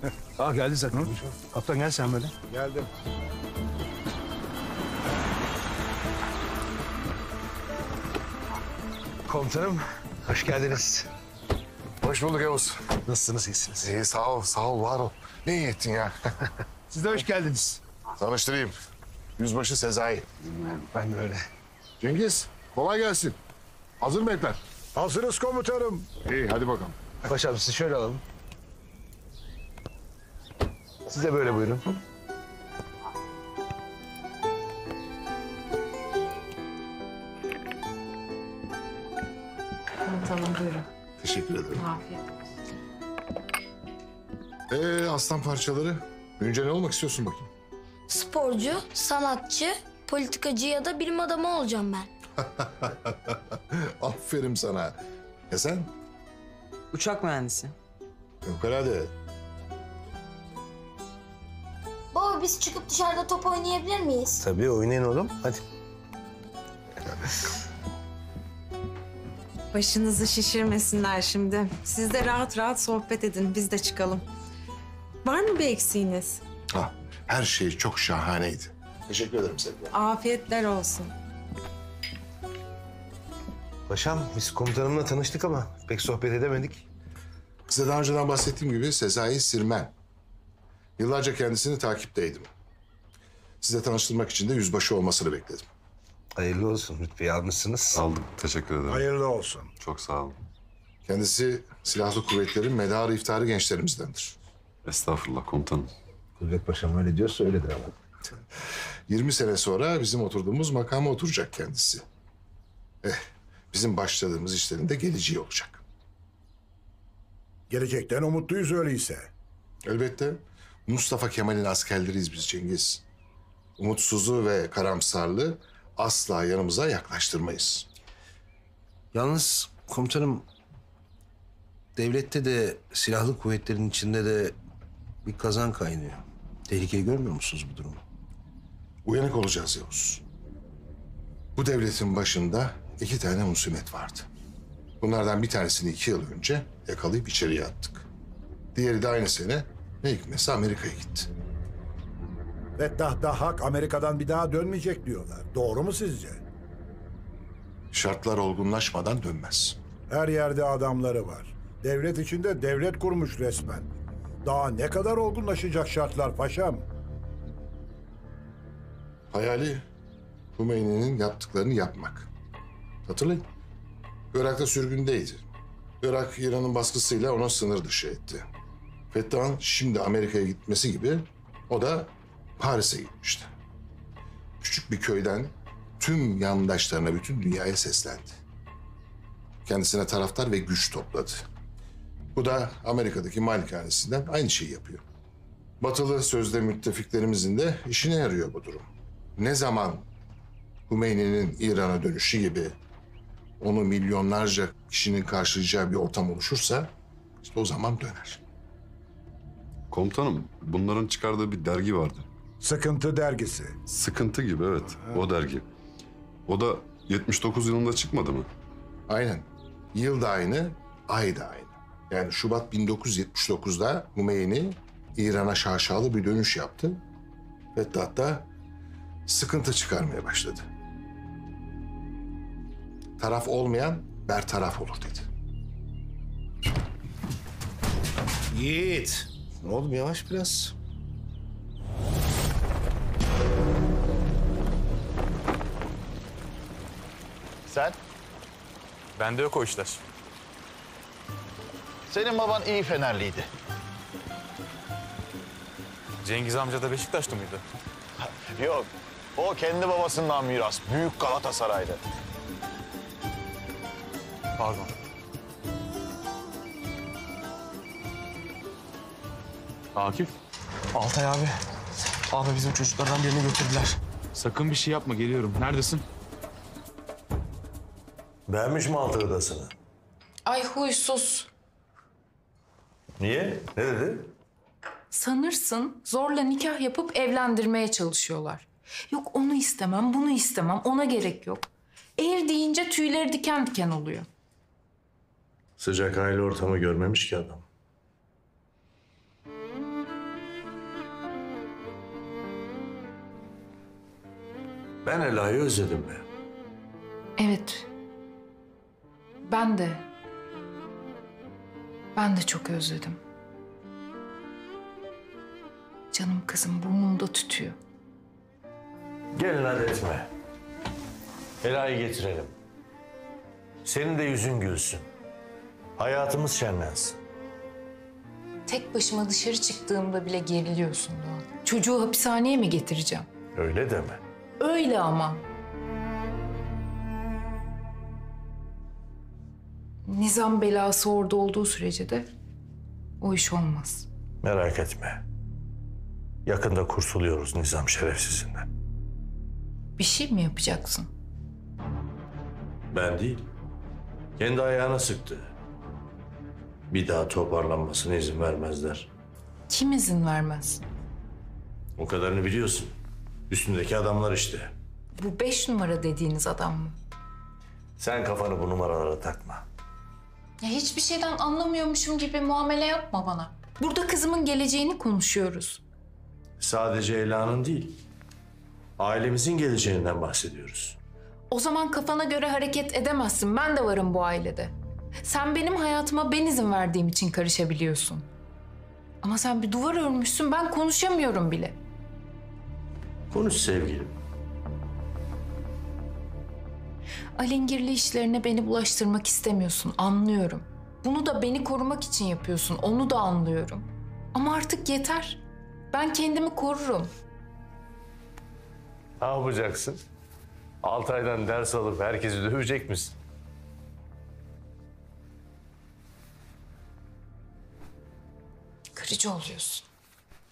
ah geldi zaten. Kaptan gel sen böyle. Geldim. Komutanım hoş geldiniz. Hoş bulduk Yavuz. Nasılsınız iyisiniz? İyi sağ ol, sağ ol, var ol. Ne iyi ettin ya. Siz de hoş geldiniz. Tanıştırayım. Yüzbaşı Sezai. Ben de öyle. Cengiz, kolay gelsin. Hazır mı etler? Hazırız komutanım. İyi hadi bakalım. Paşam sizi şöyle alalım. Siz de böyle buyurun. Komutanım buyurun. Teşekkür ederim. Afiyet Ee aslan parçaları. Önce ne olmak istiyorsun bakayım? Sporcu, sanatçı, politikacı ya da bilim adamı olacağım ben. Aferin sana. E sen? Uçak mühendisi. Fevkalade. Baba biz çıkıp dışarıda top oynayabilir miyiz? Tabii oynayın oğlum. Hadi. Başınızı şişirmesinler şimdi. Siz de rahat rahat sohbet edin. Biz de çıkalım. Var mı bir eksiğiniz? Ha, her şey çok şahaneydi. Teşekkür ederim sevgilim. Afiyetler olsun. Paşam biz komutanımla tanıştık ama pek sohbet edemedik. Size daha önceden bahsettiğim gibi Sezai Sirmen. Yıllarca kendisini takipteydim. Size tanıştırmak için de yüzbaşı olmasını bekledim. Hayırlı olsun rütbeyi almışsınız. Aldım. Teşekkür ederim. Hayırlı olsun. Çok sağ olun. Kendisi silahlı kuvvetlerin medarı iftarı gençlerimizdendir. Estağfurullah komutanım. Kudret Paşam öyle diyorsa öyledir ama. 20 sene sonra bizim oturduğumuz makama oturacak kendisi. Eh, bizim başladığımız işlerin de geleceği olacak. Gelecekten umutluyuz öyleyse. Elbette. Mustafa Kemal'in askerleriyiz biz Cengiz. Umutsuzluğu ve karamsarlığı asla yanımıza yaklaştırmayız. Yalnız komutanım devlette de silahlı kuvvetlerin içinde de bir kazan kaynıyor. Tehlikeyi görmüyor musunuz bu durumu? Uyanık olacağız Yavuz. Bu devletin başında iki tane musibet vardı. Bunlardan bir tanesini iki yıl önce yakalayıp içeriye attık. Diğeri de aynı sene ne hikmetse Amerika'ya gitti. Fettah Dahak Amerika'dan bir daha dönmeyecek diyorlar. Doğru mu sizce? Şartlar olgunlaşmadan dönmez. Her yerde adamları var. Devlet içinde devlet kurmuş resmen. Daha ne kadar olgunlaşacak şartlar paşam? Hayali Hümeyni'nin yaptıklarını yapmak. Hatırlayın. Irak'ta sürgündeydi. Irak İran'ın baskısıyla onu sınır dışı etti. Fettah'ın şimdi Amerika'ya gitmesi gibi o da Paris'e gitmişti. Küçük bir köyden tüm yandaşlarına, bütün dünyaya seslendi. Kendisine taraftar ve güç topladı. Bu da Amerika'daki malikanesinden aynı şeyi yapıyor. Batılı sözde müttefiklerimizin de işine yarıyor bu durum. Ne zaman Hümeyni'nin İran'a dönüşü gibi onu milyonlarca kişinin karşılayacağı bir ortam oluşursa işte o zaman döner. Komutanım bunların çıkardığı bir dergi vardı. Sıkıntı dergisi. Sıkıntı gibi evet o dergi. O da 79 yılında çıkmadı mı? Aynen. Yıl da aynı, ay da aynı. Yani Şubat 1979'da Hümeyni İran'a şaşalı bir dönüş yaptı. Fettah da sıkıntı çıkarmaya başladı. Taraf olmayan bertaraf olur dedi. Yiğit. Oğlum yavaş biraz. Sen? Bende yok o işler. Senin baban iyi Fenerliydi. Cengiz amca da Beşiktaşlı mıydı? Yok. O kendi babasından miras. Büyük Galatasaraylı. Pardon. Akif. Altay abi. Abi bizim çocuklardan birini götürdüler. Sakın bir şey yapma geliyorum. Neredesin? Beğenmiş mi altı odasını? Ay huysuz. Niye? Ne dedi? Sanırsın zorla nikah yapıp evlendirmeye çalışıyorlar. Yok onu istemem, bunu istemem, ona gerek yok. Ev deyince tüyleri diken diken oluyor. Sıcak aile ortamı görmemiş ki adam. Ben Ela'yı özledim be. Evet. Ben de. Ben de çok özledim. Canım kızım burnumda tütüyor. Gelin hadi etme. Ela'yı getirelim. Senin de yüzün gülsün. Hayatımız şenlensin. Tek başıma dışarı çıktığımda bile geriliyorsun Doğan. Çocuğu hapishaneye mi getireceğim? Öyle deme. Öyle ama. Nizam belası orada olduğu sürece de o iş olmaz. Merak etme. Yakında kurtuluyoruz nizam şerefsizinden. Bir şey mi yapacaksın? Ben değil. Kendi ayağına sıktı. Bir daha toparlanmasına izin vermezler. Kim izin vermez? O kadarını biliyorsun. Üstündeki adamlar işte. Bu beş numara dediğiniz adam mı? Sen kafanı bu numaralara takma. Ya hiçbir şeyden anlamıyormuşum gibi muamele yapma bana. Burada kızımın geleceğini konuşuyoruz. Sadece Ela'nın değil. Ailemizin geleceğinden bahsediyoruz. O zaman kafana göre hareket edemezsin. Ben de varım bu ailede. Sen benim hayatıma ben izin verdiğim için karışabiliyorsun. Ama sen bir duvar örmüşsün, ben konuşamıyorum bile. Konuş sevgilim. Alengirli işlerine beni bulaştırmak istemiyorsun, anlıyorum. Bunu da beni korumak için yapıyorsun, onu da anlıyorum. Ama artık yeter. Ben kendimi korurum. Ne yapacaksın? Altı aydan ders alıp herkesi dövecek misin? Kırıcı oluyorsun.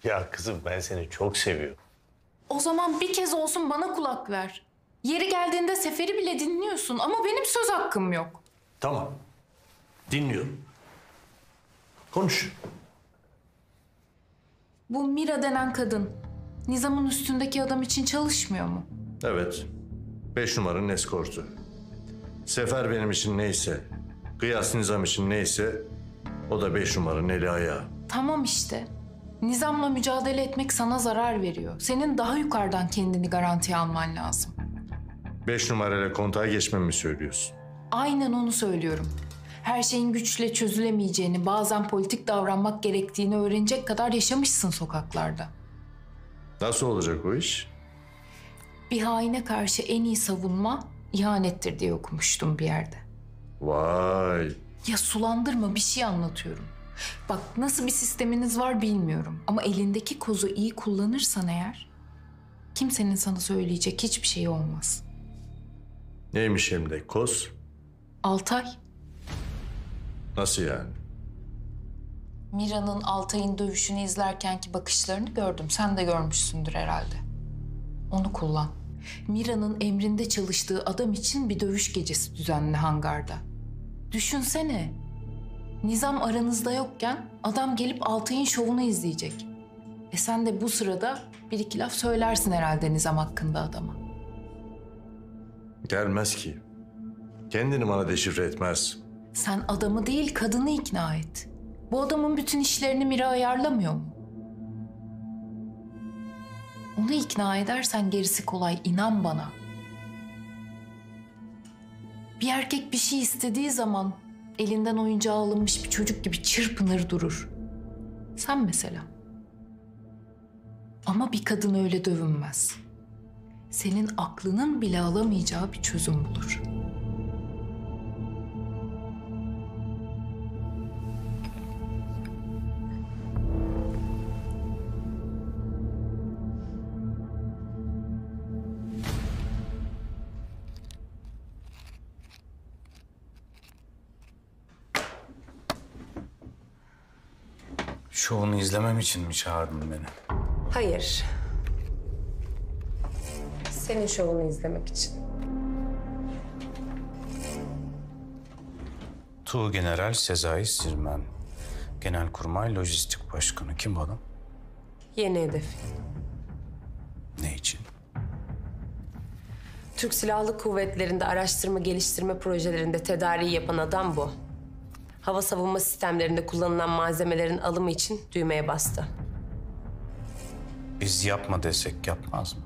Ya kızım ben seni çok seviyorum. O zaman bir kez olsun bana kulak ver. Yeri geldiğinde seferi bile dinliyorsun ama benim söz hakkım yok. Tamam. Dinliyorum. Konuş. Bu Mira denen kadın Nizam'ın üstündeki adam için çalışmıyor mu? Evet. Beş numaranın eskortu. Sefer benim için neyse, Kıyas Nizam için neyse o da beş numaranın eli ayağı. Tamam işte. Nizam'la mücadele etmek sana zarar veriyor. Senin daha yukarıdan kendini garantiye alman lazım. Beş numarayla kontağa geçmemi söylüyorsun. Aynen onu söylüyorum. Her şeyin güçle çözülemeyeceğini, bazen politik davranmak gerektiğini öğrenecek kadar yaşamışsın sokaklarda. Nasıl olacak o iş? Bir haine karşı en iyi savunma ihanettir diye okumuştum bir yerde. Vay. Ya sulandırma bir şey anlatıyorum. Bak nasıl bir sisteminiz var bilmiyorum ama elindeki kozu iyi kullanırsan eğer kimsenin sana söyleyecek hiçbir şey olmaz. Neymiş hem de koz? Altay, Nasıl yani? Mira'nın Altay'ın dövüşünü izlerkenki bakışlarını gördüm. Sen de görmüşsündür herhalde. Onu kullan. Mira'nın emrinde çalıştığı adam için bir dövüş gecesi düzenli hangarda. Düşünsene. Nizam aranızda yokken adam gelip Altay'ın şovunu izleyecek. E sen de bu sırada bir iki laf söylersin herhalde Nizam hakkında adama. Gelmez ki. Kendini bana deşifre etmez. Sen adamı değil kadını ikna et. Bu adamın bütün işlerini Mira ayarlamıyor mu? Onu ikna edersen gerisi kolay inan bana. Bir erkek bir şey istediği zaman elinden oyuncağı alınmış bir çocuk gibi çırpınır durur. Sen mesela. Ama bir kadın öyle dövünmez. Senin aklının bile alamayacağı bir çözüm bulur. İzlemem için mi çağırdın beni? Hayır. Senin şovunu izlemek için. Tuğ General Sezai Sirmen. Genelkurmay Lojistik Başkanı. Kim bu adam? Yeni hedef. Ne için? Türk Silahlı Kuvvetleri'nde araştırma geliştirme projelerinde tedariği yapan adam bu. Hava savunma sistemlerinde kullanılan malzemelerin alımı için düğmeye bastı. Biz yapma desek yapmaz mı?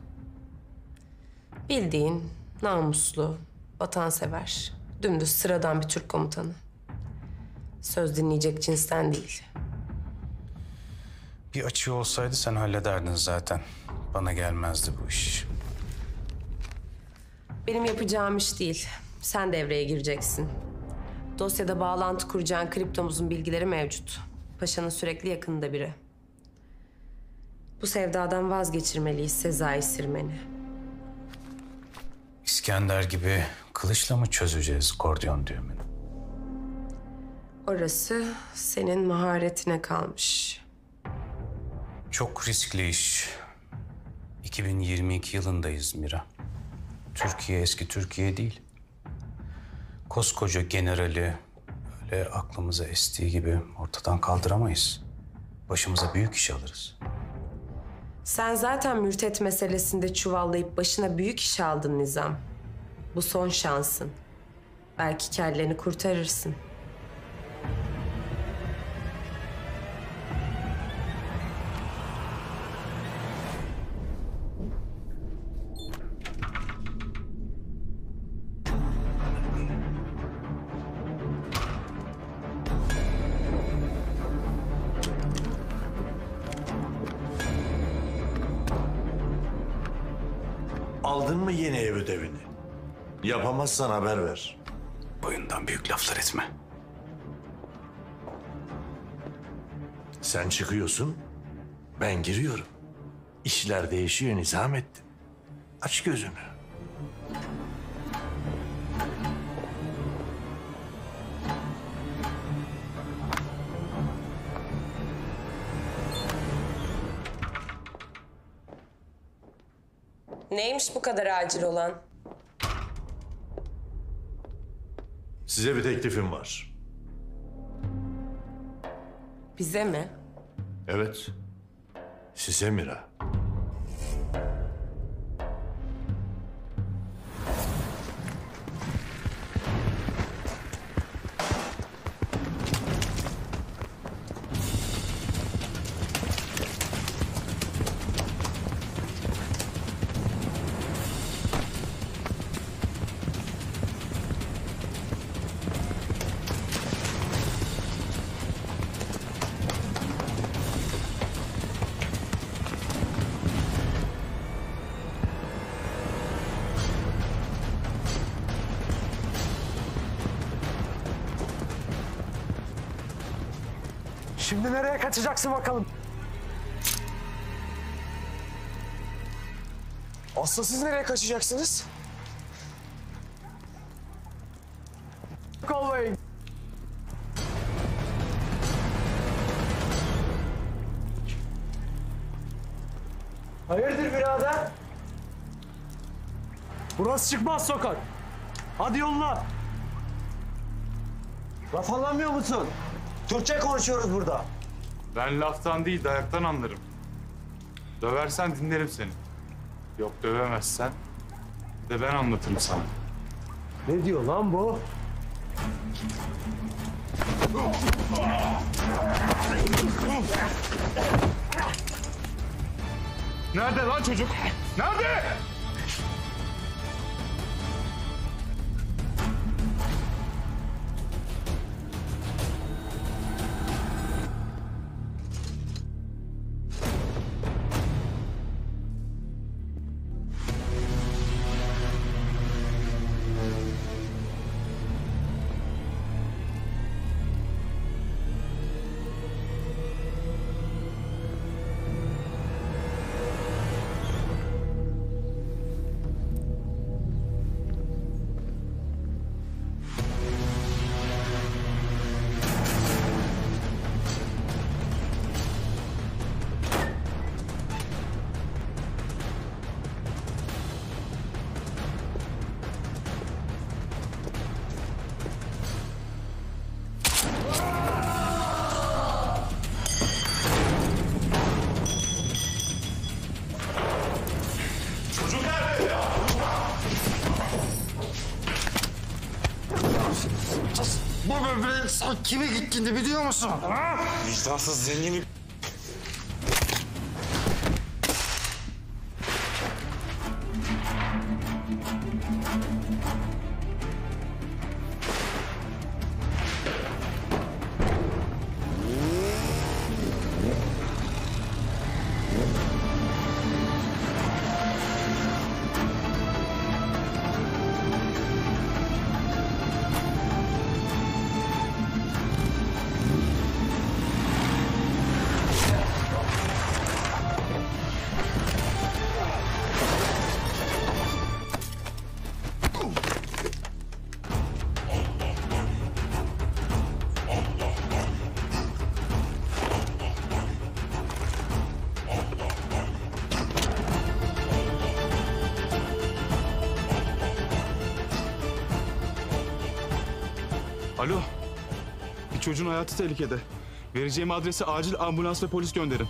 Bildiğin namuslu, vatansever, dümdüz sıradan bir Türk komutanı. Söz dinleyecek cinsten değil. Bir açığı olsaydı sen hallederdin zaten. Bana gelmezdi bu iş. Benim yapacağım iş değil. sen devreye gireceksin. Dosyada bağlantı kuracağın kriptomuzun bilgileri mevcut. Paşa'nın sürekli yakınında biri. Bu sevdadan vazgeçirmeliyiz Sezai Sirmen'i. İskender gibi kılıçla mı çözeceğiz kordiyon düğümünü? Orası senin maharetine kalmış. Çok riskli iş. 2022 yılındayız Mira. Türkiye eski Türkiye değil. Koskoca generali öyle aklımıza estiği gibi ortadan kaldıramayız. Başımıza büyük iş alırız. Sen zaten mürtet meselesinde çuvallayıp başına büyük iş aldın Nizam. Bu son şansın. Belki kelleni kurtarırsın. Yapamazsan haber ver. Boyundan büyük laflar etme. Sen çıkıyorsun, ben giriyorum. İşler değişiyor Nizamettin. Aç gözünü. Neymiş bu kadar acil olan? Size bir teklifim var. Bize mi? Evet. Size Mira. Kaçacaksın bakalım? Aslı siz nereye kaçacaksınız? Kollayın. Hayırdır birader? Burası çıkmaz sokak. Hadi yoluna. Laf anlamıyor musun? Türkçe konuşuyoruz burada. Ben laftan değil dayaktan anlarım. Döversen dinlerim seni. Yok dövemezsen de ben anlatırım sana. Ne diyor lan bu? Nerede lan çocuk? Nerede? Gittiğini biliyor musun? Ha? Vicdansız zengini çocuğun hayatı tehlikede. Vereceğim adrese acil ambulans ve polis gönderin.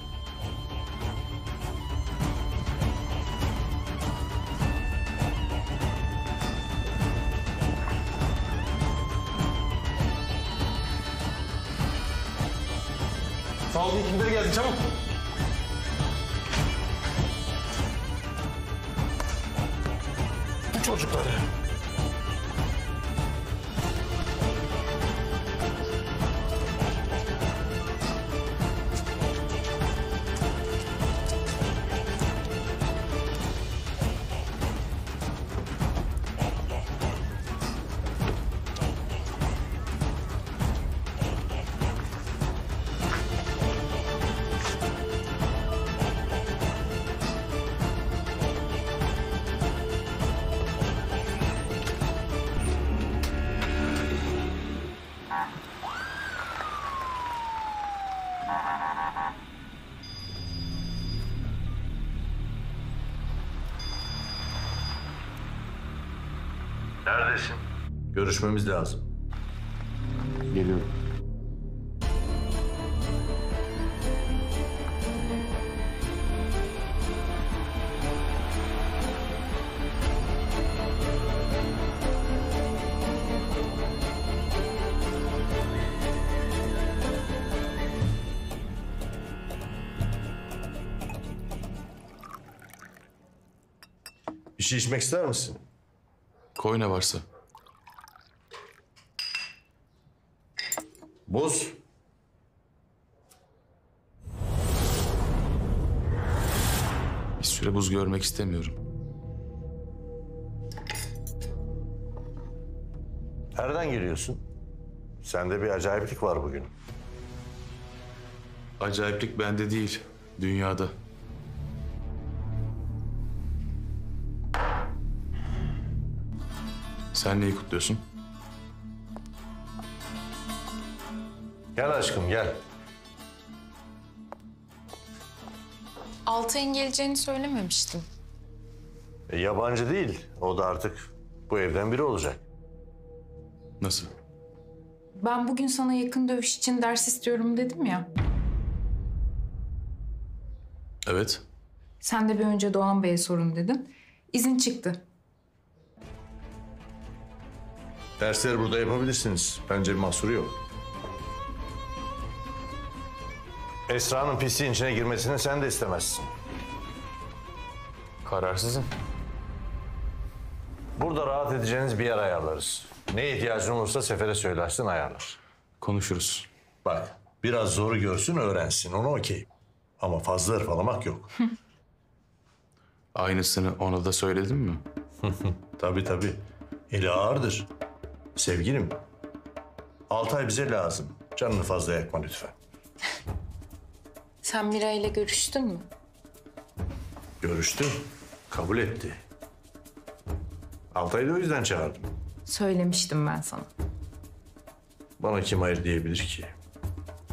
Neredesin? Görüşmemiz lazım. Geliyorum. Bir şey içmek ister misin? Koy ne varsa. Buz. Bir süre buz görmek istemiyorum. Nereden geliyorsun? Sende bir acayiplik var bugün. Acayiplik bende değil, dünyada. Sen neyi kutluyorsun? Gel aşkım gel. Altay'ın geleceğini söylememiştin. E, yabancı değil. O da artık bu evden biri olacak. Nasıl? Ben bugün sana yakın dövüş için ders istiyorum dedim ya. Evet. Sen de bir önce Doğan Bey'e sorun dedin. İzin çıktı. Dersleri burada yapabilirsiniz. Bence bir mahsuru yok. Esra'nın pisliğin içine girmesini sen de istemezsin. Kararsızım. Burada rahat edeceğiniz bir yer ayarlarız. Ne ihtiyacın olursa Sefer'e söylersin ayarlar. Konuşuruz. Bak biraz zoru görsün öğrensin onu okey. Ama fazla hırpalamak yok. Aynısını ona da söyledin mi? tabii tabii. Eli ağırdır. Sevgilim. Altay bize lazım. Canını fazla yakma lütfen. Sen Mira ile görüştün mü? Görüştüm. Kabul etti. Altay'ı da o yüzden çağırdım. Söylemiştim ben sana. Bana kim hayır diyebilir ki?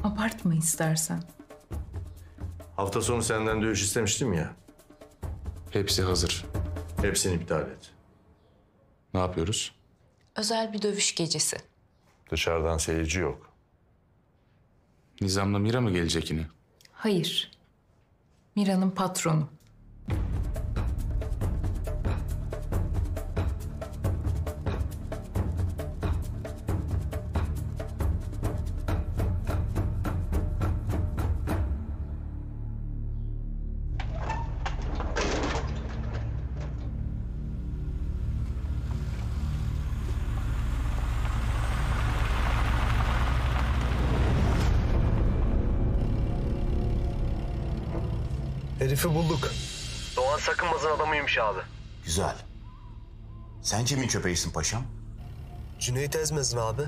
Abartma istersen. Hafta sonu senden dövüş istemiştim ya. Hepsi hazır. Hepsini iptal et. Ne yapıyoruz? Özel bir dövüş gecesi. Dışarıdan seyirci yok. Nizam'la Mira mı gelecek yine? Hayır. Mira'nın patronu. Herifi bulduk. Doğan Sakınmaz'ın adamıymış abi. Güzel. Sen kimin köpeğisin paşam? Cüneyt Ezmez'in abi.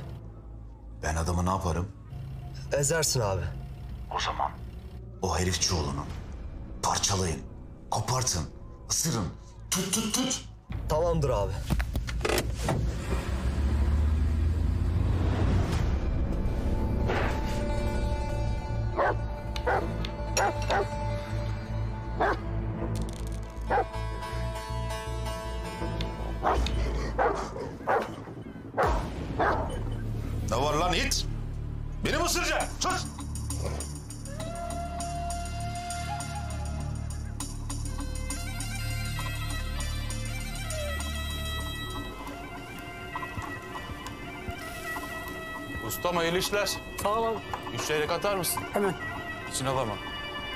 Ben adamı ne yaparım? Ezersin abi. O zaman o herif çuğulunu parçalayın, kopartın, ısırın, tut tut tut. Tamamdır abi. Ustam hayırlı işler. Sağ ol. Üç çeyrek atar mısın? Hemen. İçin alamam.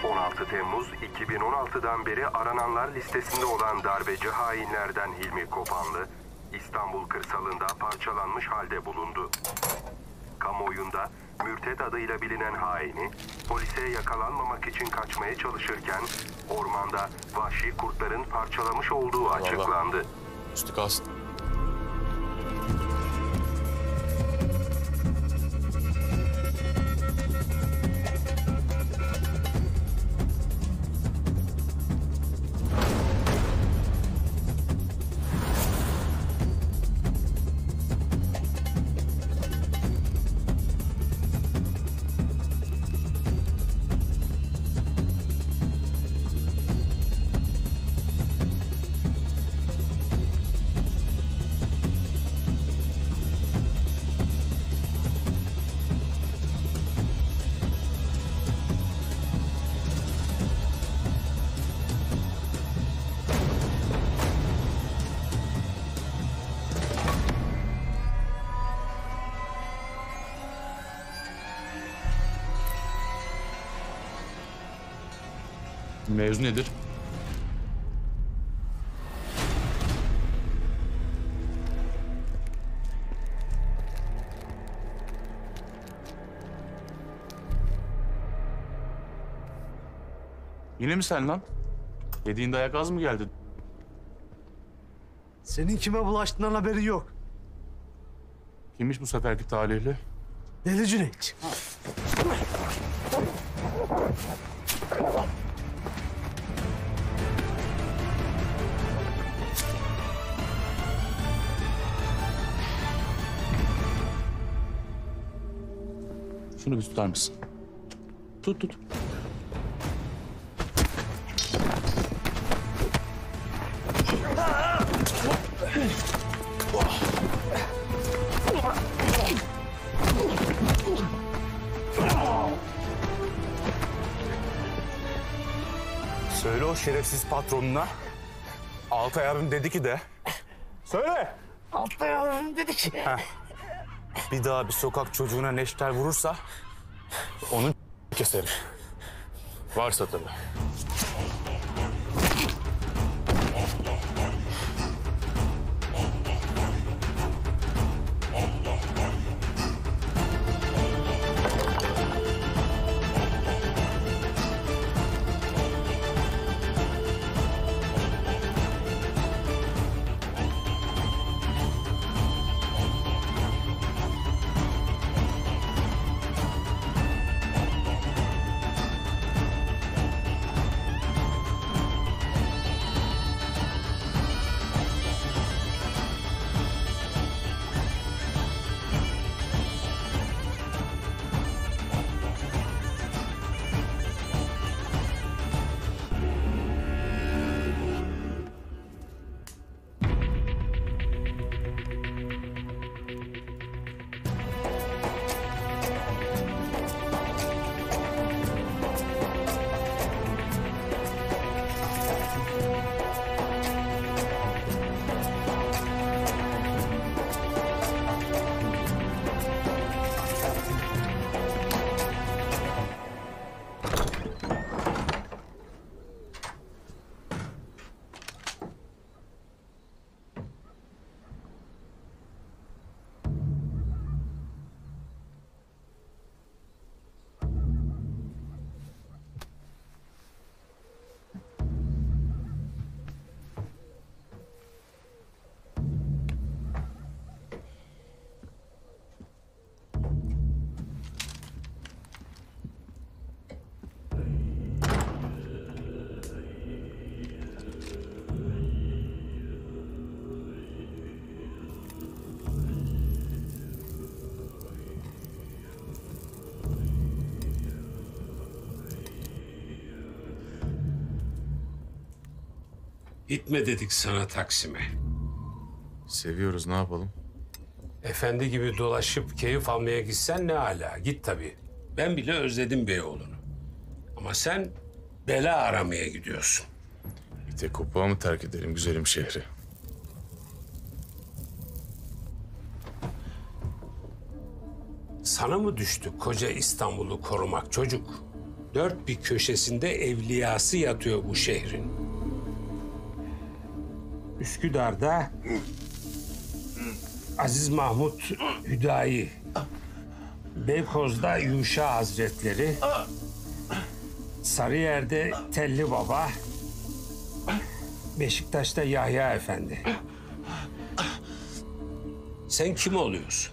16 Temmuz 2016'dan beri arananlar listesinde olan darbeci hainlerden Hilmi Kopanlı, İstanbul kırsalında parçalanmış halde bulundu. Kamuoyunda Mürted adıyla bilinen haini, polise yakalanmamak için kaçmaya çalışırken ormanda vahşi kurtların parçalamış olduğu açıklandı. Üstü kalsın. Mevzu nedir? Yine mi sen lan? Yediğin dayak az mı geldi? Senin kime bulaştığından haberi yok. Kimmiş bu seferki talihli? Deli Cüneyt. Şunu bir tutar mısın? Tut tut. Söyle o şerefsiz patronuna. Altay abim dedi ki de. Söyle. Altay abim dedi ki. Heh. Bir daha bir sokak çocuğuna neşter vurursa onun keserim. Varsa tabii. Gitme dedik sana Taksim'e. Seviyoruz ne yapalım? Efendi gibi dolaşıp keyif almaya gitsen ne ala. Git tabii. Ben bile özledim Beyoğlu'nu. Ama sen bela aramaya gidiyorsun. Bir tek kopuğa mı terk edelim güzelim şehri? Sana mı düştü koca İstanbul'u korumak çocuk? Dört bir köşesinde evliyası yatıyor bu şehrin. Üsküdar'da Aziz Mahmut Hüdayi, Beykoz'da Yuşa Hazretleri, Sarıyer'de Telli Baba, Beşiktaş'ta Yahya Efendi. Sen kim oluyorsun?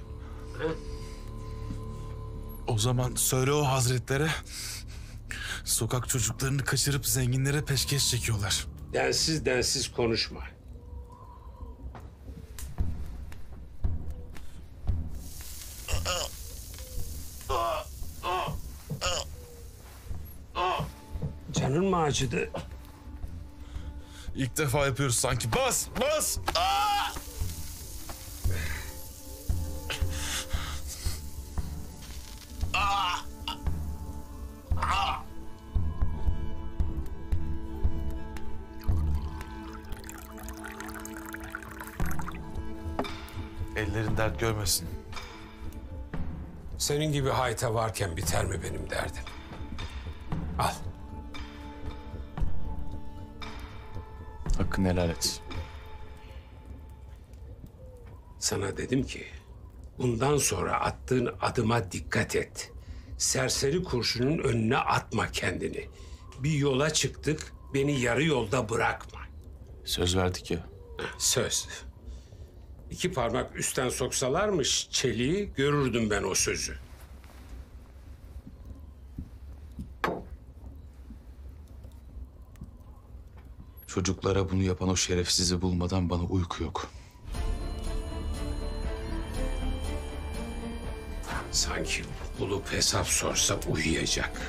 O zaman söyle o hazretlere sokak çocuklarını kaçırıp zenginlere peşkeş çekiyorlar. Densiz densiz konuşma. Acıdı? İlk defa yapıyoruz sanki. Bas, bas! Aa! Aa! Aa! Ellerin dert görmesin. Senin gibi hayta varken biter mi benim derdim? Hakkını helal et. Sana dedim ki bundan sonra attığın adıma dikkat et. Serseri kurşunun önüne atma kendini. Bir yola çıktık beni yarı yolda bırakma. Söz verdik ya. Söz. İki parmak üstten soksalarmış çeliği görürdüm ben o sözü. Çocuklara bunu yapan o şerefsizi bulmadan bana uyku yok. Sanki bulup hesap sorsa uyuyacak.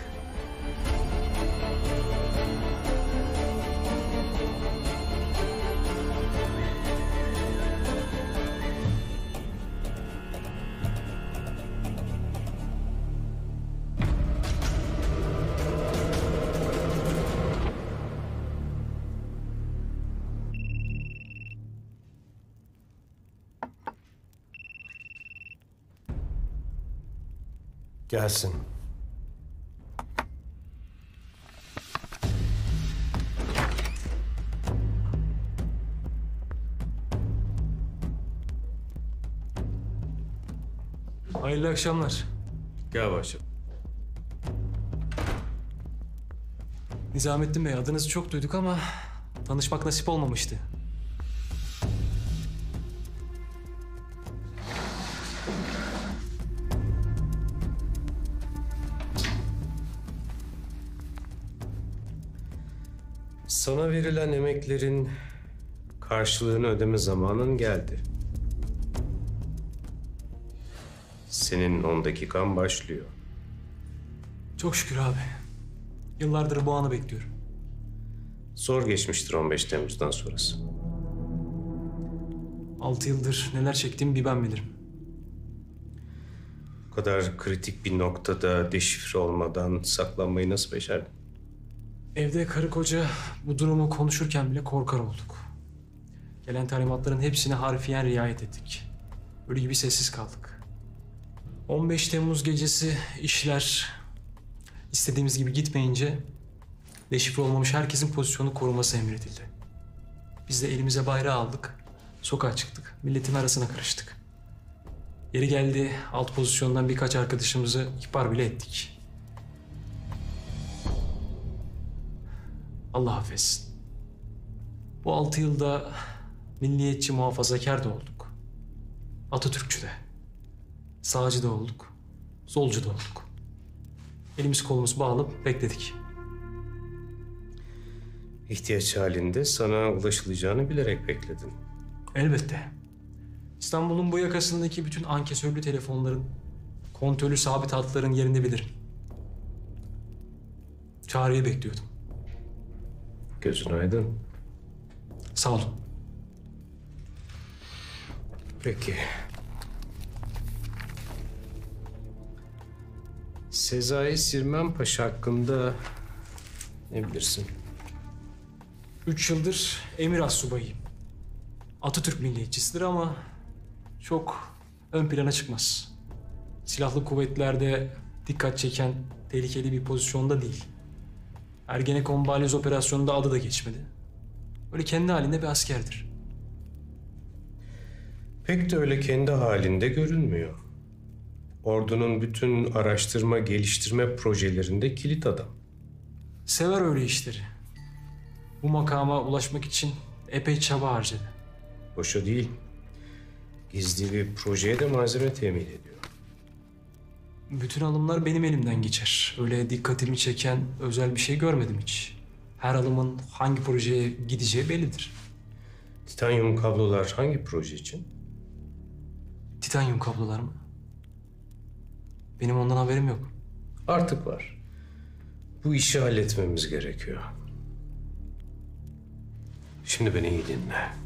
Gelsin. Hayırlı akşamlar. Gel başım. Nizamettin Bey adınızı çok duyduk ama tanışmak nasip olmamıştı. Sana verilen emeklerin karşılığını ödeme zamanın geldi. Senin 10 dakikan başlıyor. Çok şükür abi. Yıllardır bu anı bekliyorum. Zor geçmiştir 15 Temmuz'dan sonrası. Altı yıldır neler çektiğimi bir ben bilirim. Bu kadar kritik bir noktada deşifre olmadan saklanmayı nasıl becerdin? Evde karı koca bu durumu konuşurken bile korkar olduk. Gelen talimatların hepsine harfiyen riayet ettik. Ölü gibi sessiz kaldık. 15 Temmuz gecesi işler istediğimiz gibi gitmeyince deşifre olmamış herkesin pozisyonu koruması emredildi. Biz de elimize bayrağı aldık, sokağa çıktık, milletin arasına karıştık. Yeri geldi alt pozisyondan birkaç arkadaşımızı ihbar bile ettik. Allah affetsin. Bu altı yılda milliyetçi muhafazakar da olduk. Atatürkçü de. Sağcı da olduk. Solcu da olduk. Elimiz kolumuz bağlı bekledik. İhtiyaç halinde sana ulaşılacağını bilerek bekledin. Elbette. İstanbul'un bu yakasındaki bütün ankesörlü telefonların, kontörlü sabit hatların yerini bilirim. Çağrı'yı bekliyordum. Gözün aydın. Sağ olun. Peki. Sezai Sirmen Paşa hakkında ne bilirsin? Üç yıldır emir astsubayıyım. Atatürk milliyetçisidir ama çok ön plana çıkmaz. silahlı kuvvetlerde dikkat çeken tehlikeli bir pozisyonda değil. Ergenekon balyoz operasyonunda adı da geçmedi. Böyle kendi halinde bir askerdir. Pek de öyle kendi halinde görünmüyor. Ordunun bütün araştırma, geliştirme projelerinde kilit adam. Sever öyle işleri. Bu makama ulaşmak için epey çaba harcadı. Boşa değil. Gizli bir projeye de malzeme temin ediyor. Bütün alımlar benim elimden geçer. Öyle dikkatimi çeken özel bir şey görmedim hiç. Her alımın hangi projeye gideceği bellidir. Titanyum kablolar hangi proje için? Titanyum kablolar mı? Benim ondan haberim yok. Artık var. Bu işi halletmemiz gerekiyor. Şimdi beni iyi dinle.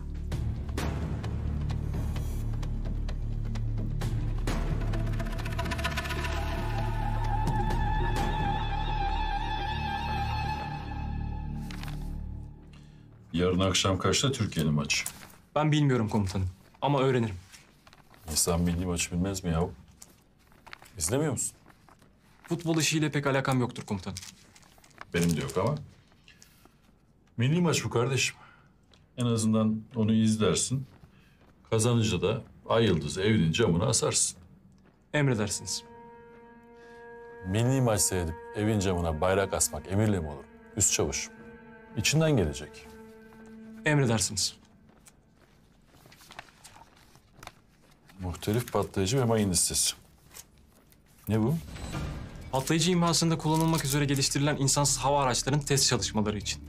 Yarın akşam kaçta Türkiye'nin maçı? Ben bilmiyorum komutanım ama öğrenirim. İnsan milli maçı bilmez mi yahu? İzlemiyor musun? Futbol işiyle pek alakam yoktur komutanım. Benim de yok ama. Milli maç bu kardeşim. En azından onu izlersin. Kazanınca da ay yıldızı evinin camına asarsın. Emredersiniz. Milli maç seyredip evin camına bayrak asmak emirle mi olur? Üst çavuş. İçinden gelecek. Emredersiniz. Muhtelif patlayıcı ve mayın listesi. Ne bu? Patlayıcı imhasında kullanılmak üzere geliştirilen insansız hava araçlarının test çalışmaları için.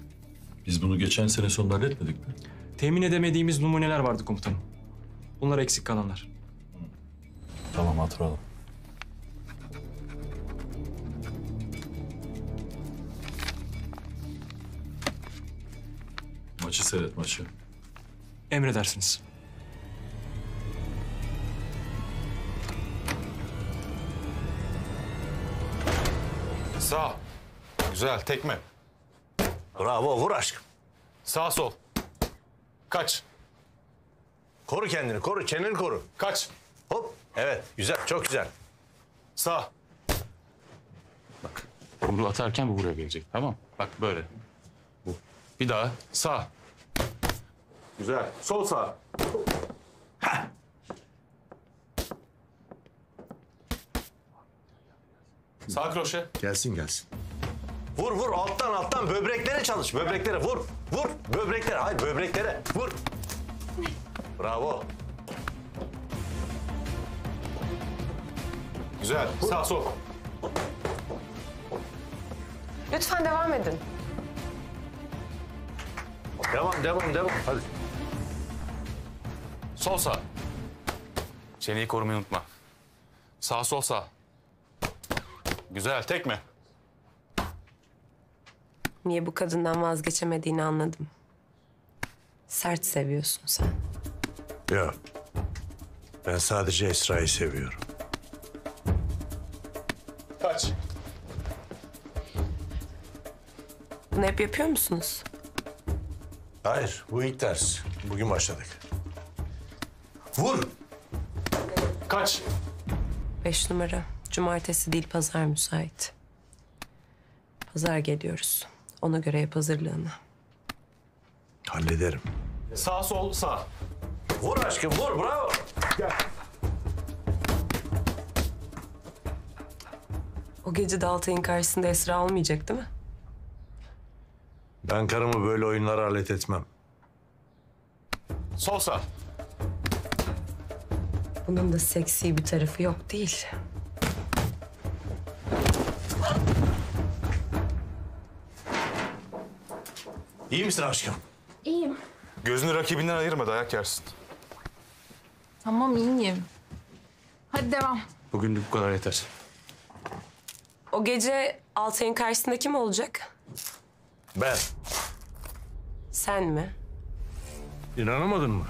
Biz bunu geçen sene sonunda halletmedik mi? Temin edemediğimiz numuneler vardı komutanım. Bunlar eksik kalanlar. Tamam hatırladım. Maçı seyret maçı. Emredersiniz. Sağ. Güzel tekme. Bravo vur aşkım. Sağ sol. Kaç. Koru kendini koru çeneni koru. Kaç. Hop evet güzel çok güzel. Sağ. Kumru atarken bu buraya gelecek. Tamam. Bak böyle. Bu. Bir daha. Sağ. Güzel. Sol sağ. Sağ kroşe. Gelsin gelsin. Vur vur alttan alttan böbreklere çalış böbreklere vur vur böbreklere hayır böbreklere vur. Bravo. Güzel. Sağ sol. Lütfen devam edin. Devam devam devam hadi. Sol sağ. Çeneyi korumayı unutma. Sağ sol sağ. Güzel. Tekme. Niye bu kadından vazgeçemediğini anladım. Sert seviyorsun sen. Yok. Ben sadece Esra'yı seviyorum. Kaç. Bunu hep yapıyor musunuz? Hayır bu ilk ders. Bugün başladık. Vur. Kaç. Beş numara. Cumartesi değil pazar müsait. Pazar geliyoruz. Ona göre yap hazırlığını. Hallederim. Sağ sol sağ. Vur aşkım vur bravo. Gel. O gece de Altay'ın karşısında Esra olmayacak değil mi? Ben karımı böyle oyunlara alet etmem. Sol sağ. Bunun da seksi bir tarafı yok değil. İyi misin aşkım? İyiyim. Gözünü rakibinden ayırma dayak yersin. Tamam iyiyim. Hadi devam. Bugünlük bu kadar yeter. O gece Altay'ın karşısında kim olacak? Ben. Sen mi? İnanamadın mı?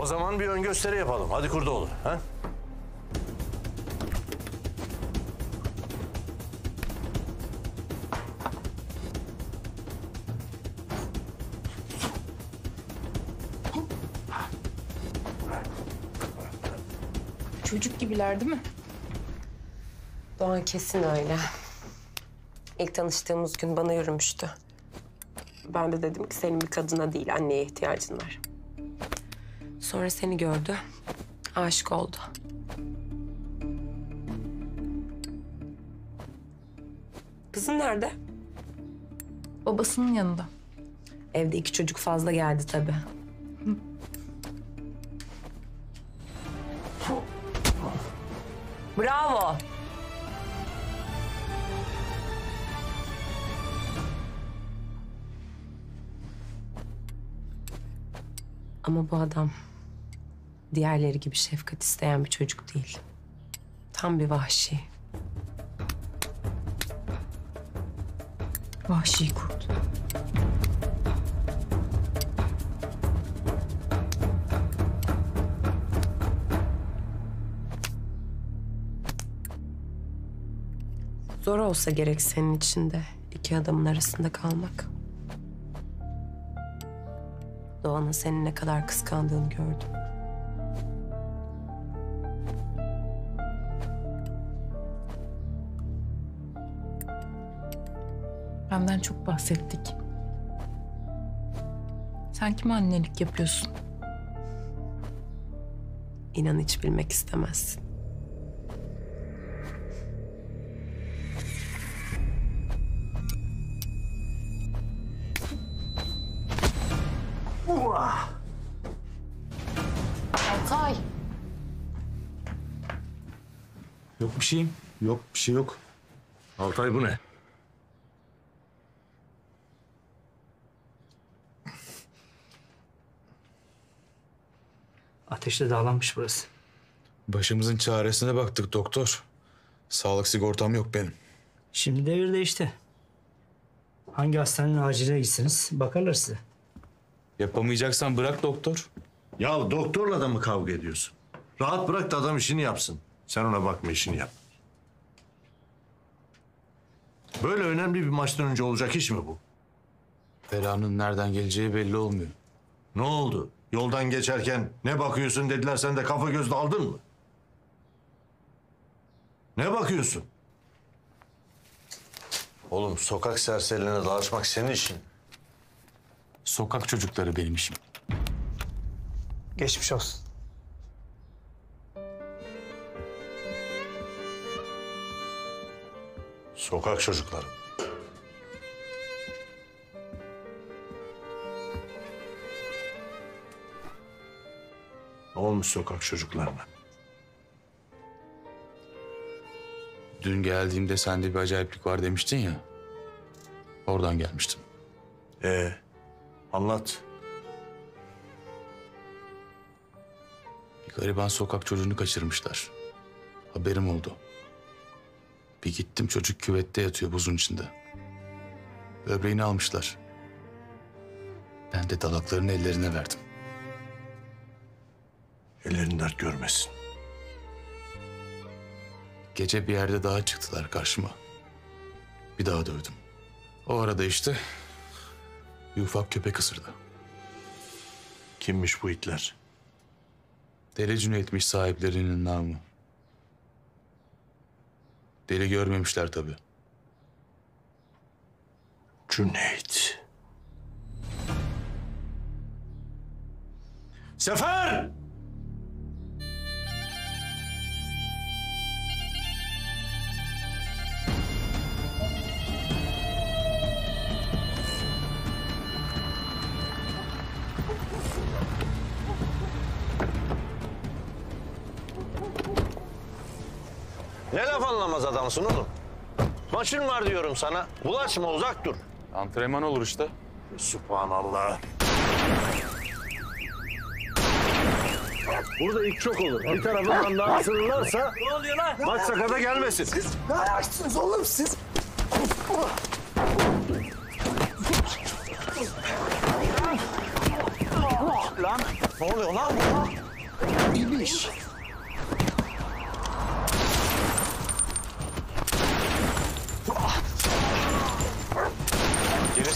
O zaman bir ön gösteri yapalım. Hadi Kurdoğlu. Ha? Çocuk gibiler değil mi? Doğan kesin öyle. İlk tanıştığımız gün bana yürümüştü. Ben de dedim ki senin bir kadına değil anneye ihtiyacın var. Sonra seni gördü. Aşık oldu. Kızın nerede? Babasının yanında. Evde iki çocuk fazla geldi tabii. Bravo. Ama bu adam diğerleri gibi şefkat isteyen bir çocuk değil. Tam bir vahşi. Vahşi kurt. Zor olsa gerek senin için de iki adamın arasında kalmak. Doğan'ın seni ne kadar kıskandığını gördüm. Benden çok bahsettik. Sen kime annelik yapıyorsun? İnan hiç bilmek istemezsin. Altay. Yok bir şeyim. Yok bir şey yok. Altay bu ne? Ateşle dağlanmış burası. Başımızın çaresine baktık doktor. Sağlık sigortam yok benim. Şimdi devir değişti. Hangi hastanenin acile gitsiniz bakarlar size. Yapamayacaksan bırak doktor. Ya doktorla da mı kavga ediyorsun? Rahat bırak da adam işini yapsın. Sen ona bakma işini yap. Böyle önemli bir maçtan önce olacak iş mi bu? Belanın nereden geleceği belli olmuyor. Ne oldu? Yoldan geçerken ne bakıyorsun dediler sen de kafa göz daldın mı? Ne bakıyorsun? Oğlum sokak serserilerine dalaşmak senin işin. Sokak çocukları benim işim. Geçmiş olsun. Sokak çocukları. Ne olmuş sokak çocuklarına? Dün geldiğimde sende bir acayiplik var demiştin ya. Oradan gelmiştim. Ee, anlat. Bir gariban sokak çocuğunu kaçırmışlar. Haberim oldu. Bir gittim çocuk küvette yatıyor buzun içinde. Böbreğini almışlar. Ben de dalaklarını ellerine verdim. Ellerin dert görmesin. Gece bir yerde daha çıktılar karşıma. Bir daha dövdüm. O arada işte bir ufak köpek ısırdı. Kimmiş bu itler? Deli Cüneyt'miş sahiplerinin namı. Deli görmemişler tabii. Cüneyt. Sefer! Ne laf anlamaz adamsın oğlum. Maçın var diyorum sana. Bulaşma uzak dur. Antrenman olur işte. Subhanallah. Burada ilk çok olur. Bir tarafından daha ısırırlarsa Ne oluyor lan? maç sakata gelmesin. Siz ne ayaksınız oğlum siz? Lan ne oluyor lan? İbiş.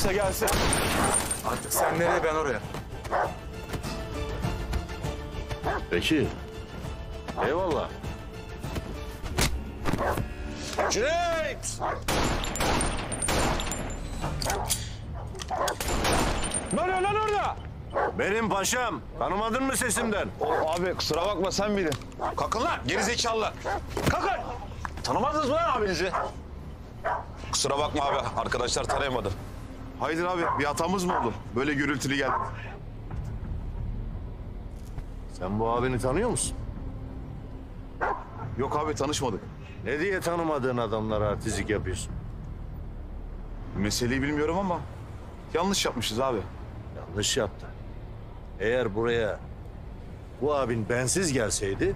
Gelirse gelsin. Artık sen nereye ben oraya. Peki. Eyvallah. Cüneyt! Ne oluyor lan orada? Benim paşam. Tanımadın mı sesimden? abi kusura bakma sen miydin? Kalkın lan geri zekalılar. Kalkın. Tanımadınız mı lan abinizi? Kusura bakma abi arkadaşlar tanıyamadı. Haydır abi bir hatamız mı oldu? Böyle gürültülü gel. Sen bu abini tanıyor musun? Yok abi tanışmadık. Ne diye tanımadığın adamlara artistlik yapıyorsun? Meseleyi bilmiyorum ama yanlış yapmışız abi. Yanlış yaptı. Eğer buraya bu abin bensiz gelseydi...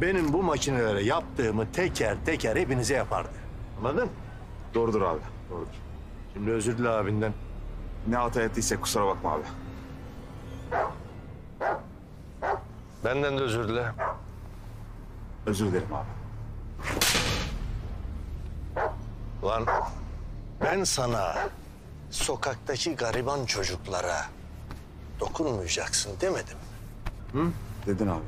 ...benim bu makinelere yaptığımı teker teker hepinize yapardı. Anladın? Doğrudur abi. Doğrudur. Şimdi özür dile abinden. Ne hata ettiysek kusura bakma abi. Benden de özür dile. Özür dilerim abi. Ulan ben sana sokaktaki gariban çocuklara dokunmayacaksın demedim. Hı? Dedin abi.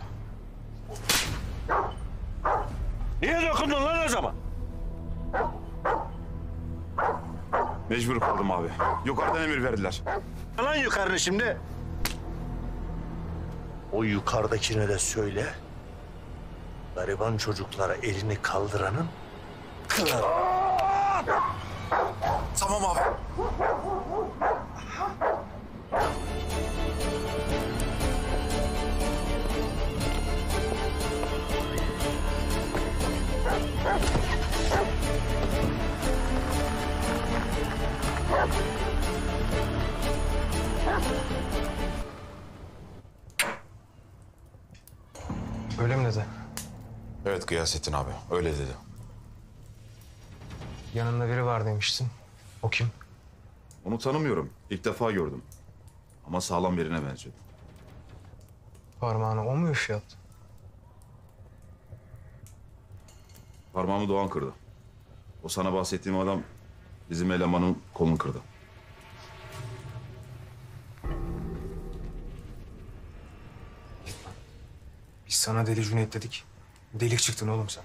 Niye dokundun lan o zaman? Mecbur kaldım abi. Yukarıdan emir verdiler. Lan yukarı şimdi. O yukarıdakine de söyle. Gariban çocuklara elini kaldıranın kılar. Tamam abi. Öyle mi dedi? Evet Gıyasettin abi öyle dedi. Yanında biri var demiştin. O kim? Onu tanımıyorum. İlk defa gördüm. Ama sağlam birine benziyor. Parmağını o mu üflattı? Parmağımı Doğan kırdı. O sana bahsettiğim adam bizim elemanın kolunu kırdı. Biz sana deli Cüneyt dedik. Delik çıktın oğlum sen.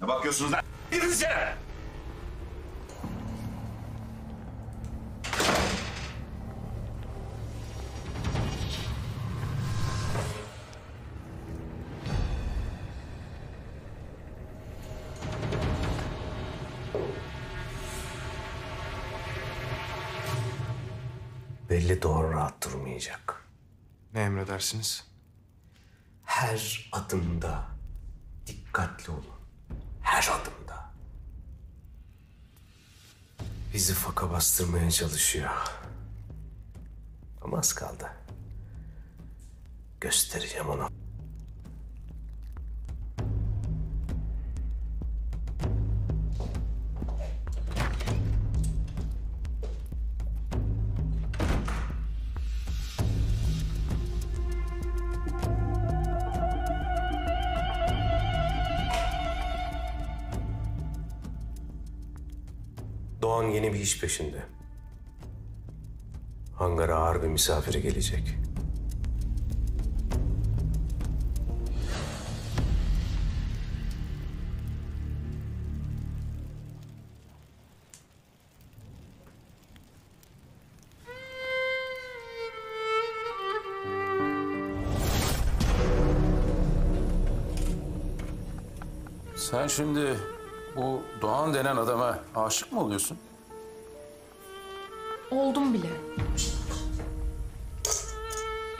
Ne bakıyorsunuz lan? İçeri! Ne emredersiniz? Her adımda dikkatli olun. Her adımda. Bizi faka bastırmaya çalışıyor. Ama az kaldı. Göstereceğim ona. Yeni bir iş peşinde. Hangara ağır bir misafiri gelecek. Sen şimdi bu Doğan denen adama aşık mı oluyorsun? Oldum bile.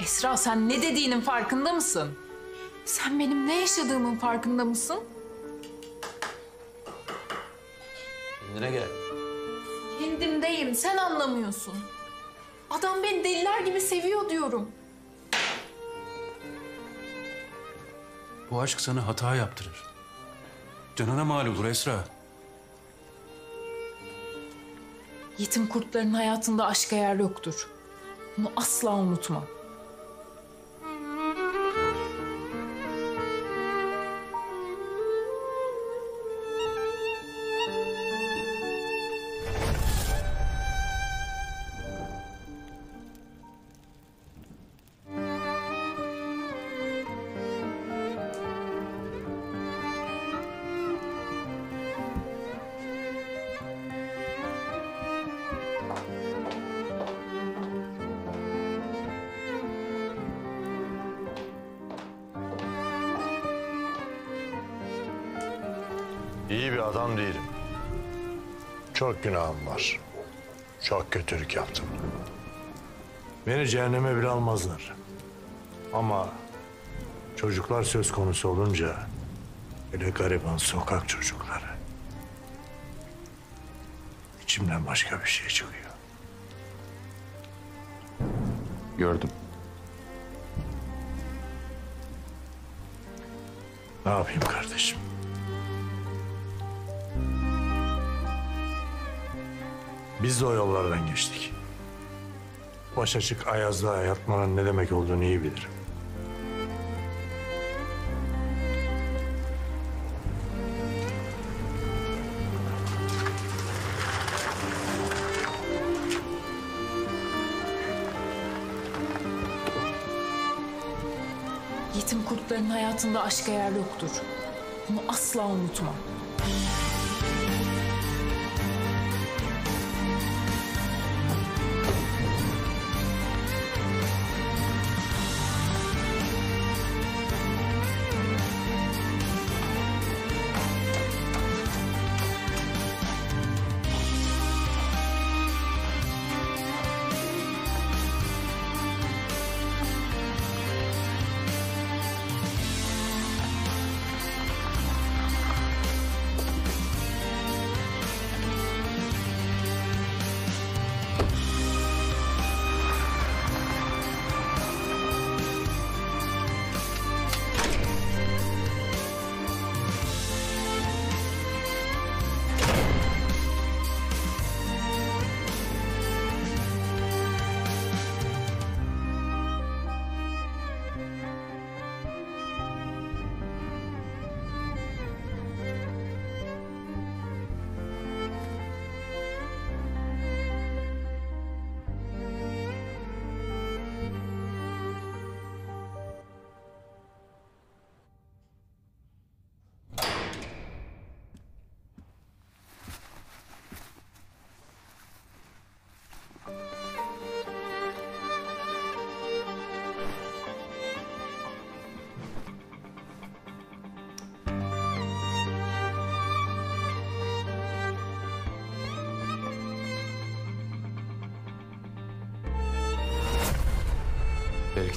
Esra sen ne dediğinin farkında mısın? Sen benim ne yaşadığımın farkında mısın? Kendine gel. Kendimdeyim, sen anlamıyorsun. Adam beni deliler gibi seviyor diyorum. Bu aşk sana hata yaptırır. Canına mal olur Esra. Yetim kurtların hayatında aşka yer yoktur. Bunu asla unutma. Çok günahım var. Çok kötülük yaptım. Beni cehenneme bile almazlar. Ama çocuklar söz konusu olunca hele gariban sokak çocukları içimden başka bir şey çıkıyor. Gördüm. Ne yapayım kardeşim? Biz de o yollardan geçtik. Baş açık ayazda yatmanın ne demek olduğunu iyi bilirim. Yetim kurtların hayatında aşka yer yoktur. Bunu asla unutma.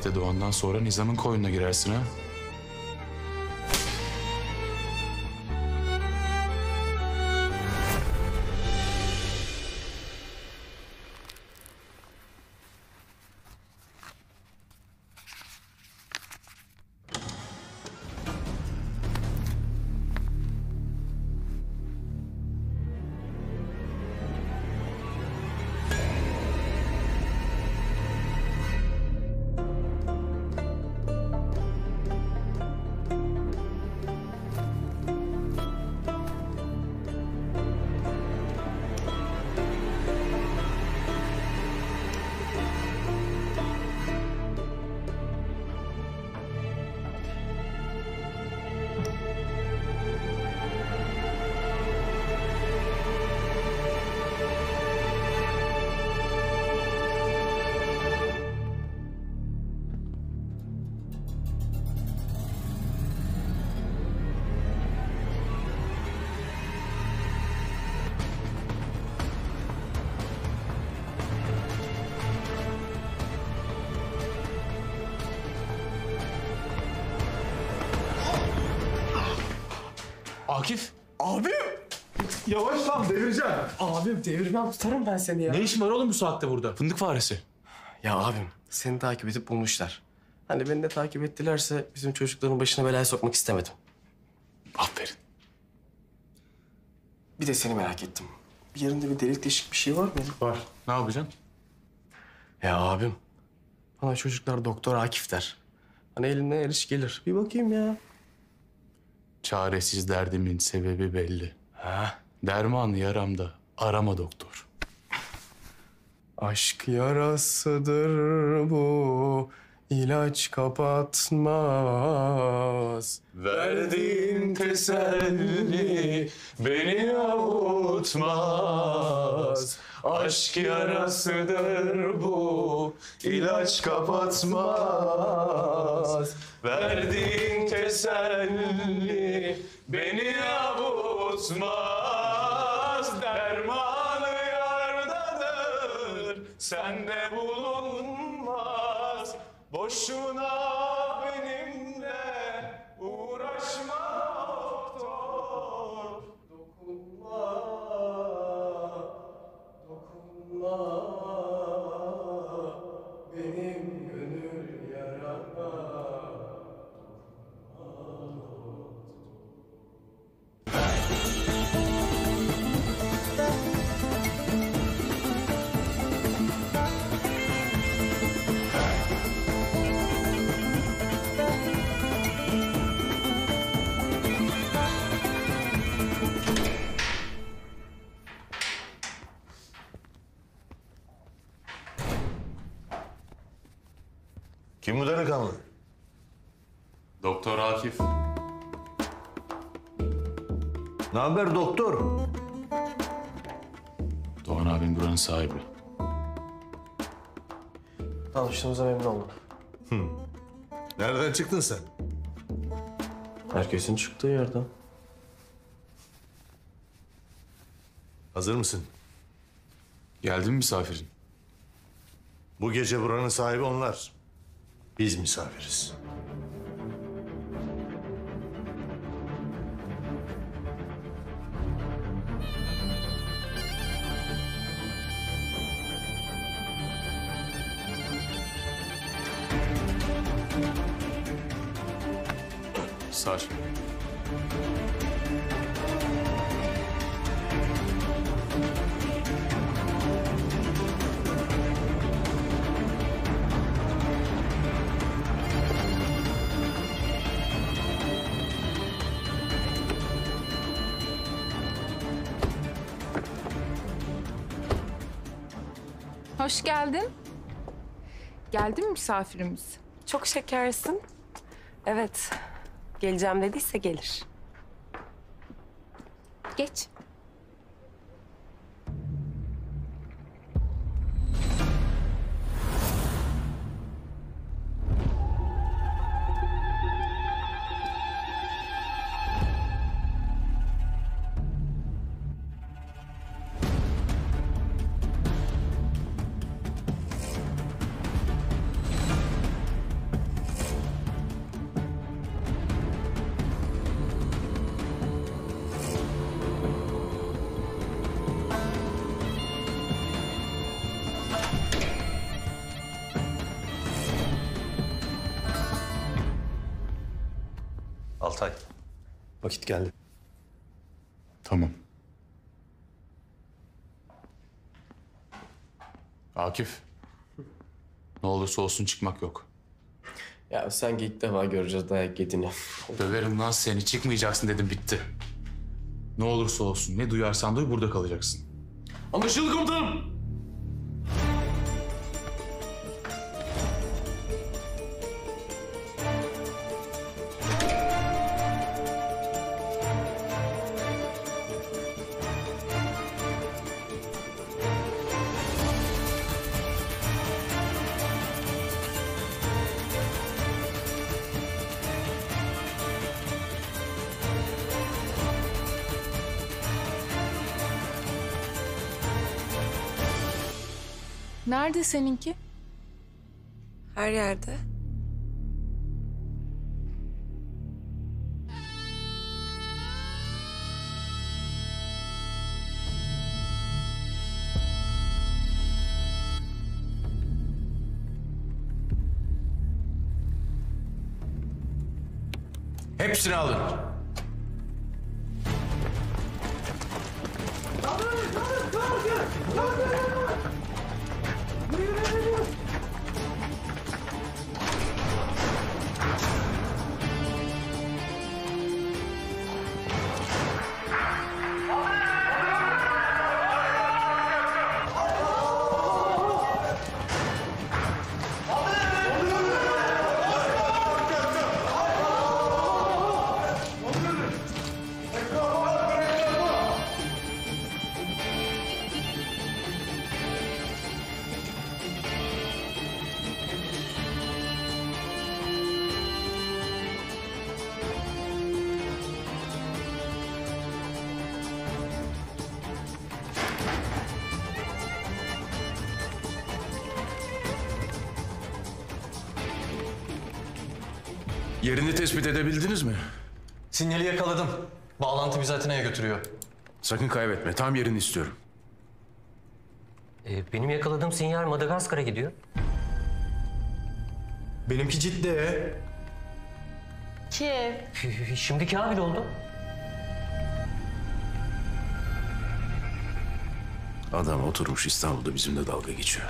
Belki de doğandan sonra Nizam'ın koyununa girersin ha. Devirmem tutarım ben seni ya. Ne işin var oğlum bu saatte burada? Fındık faresi. Ya abim seni takip edip bulmuşlar. Hani beni de takip ettilerse bizim çocukların başına belaya sokmak istemedim. Aferin. Bir de seni merak ettim. Bir yerinde bir delik deşik bir şey var mı? Var. Ne yapacaksın? Ya abim. Bana çocuklar doktor Akif der. Hani elinden el iş gelir. Bir bakayım ya. Çaresiz derdimin sebebi belli. Ha? Derman yaramda. Arama doktor. Aşk yarasıdır bu. ilaç kapatmaz. Verdiğin teselli beni avutmaz. Aşk yarasıdır bu, ilaç kapatmaz. Verdiğin teselli beni avutmaz. Sende bulunmaz. Boşuna delikanlı? Doktor Akif. Ne haber doktor? Doğan abim buranın sahibi. Tanıştığımıza memnun oldum. Nereden çıktın sen? Herkesin çıktığı yerden. Hazır mısın? Geldi mi misafirin? Bu gece buranın sahibi onlar. Biz misafiriz. Sar. Hoş geldin. Geldi mi misafirimiz? Çok şekersin. Evet. Geleceğim dediyse gelir. Geç. Akif. Ne olursa olsun çıkmak yok. Ya sanki ilk defa göreceğiz dayak yediğini. Döverim lan seni. Çıkmayacaksın dedim bitti. Ne olursa olsun ne duyarsan duy burada kalacaksın. Anlaşıldı komutanım. Nerede seninki? Her yerde. Hepsini alın. Tespit edebildiniz mi? Sinyali yakaladım. Bağlantı bizi Atina'ya götürüyor. Sakın kaybetme. Tam yerini istiyorum. Ee, benim yakaladığım sinyal Madagaskar'a gidiyor. Benimki ciddi. Kiev. Şimdi Kabil oldu. Adam oturmuş İstanbul'da bizimle dalga geçiyor.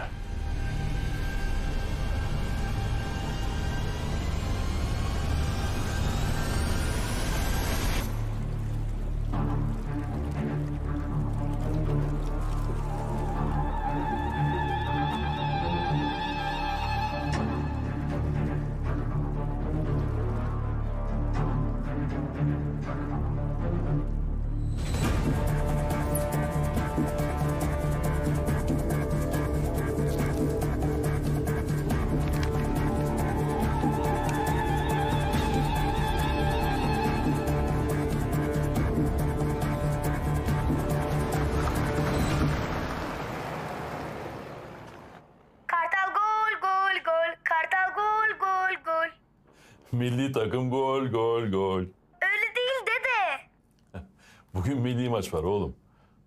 Takım gol gol gol. Öyle değil dede. Bugün milli maç var oğlum.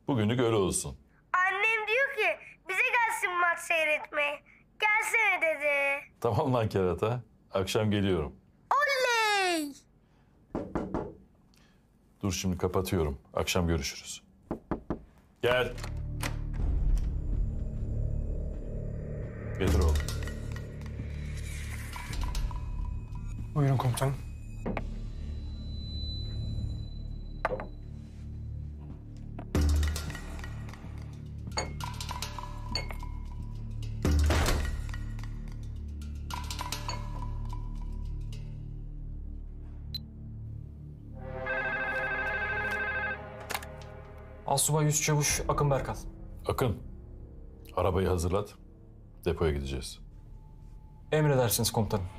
Bugünlük öyle olsun. Annem diyor ki bize gelsin maç seyretmeye. Gelsene dede. Tamam lan kerata. Akşam geliyorum. Oley! Dur şimdi kapatıyorum. Akşam görüşürüz. Gel. Getir oğlum. Buyurun komutanım. Asubay Yüz Çavuş Akın Berkan. Akın. Arabayı hazırlat. Depoya gideceğiz. Emredersiniz komutanım.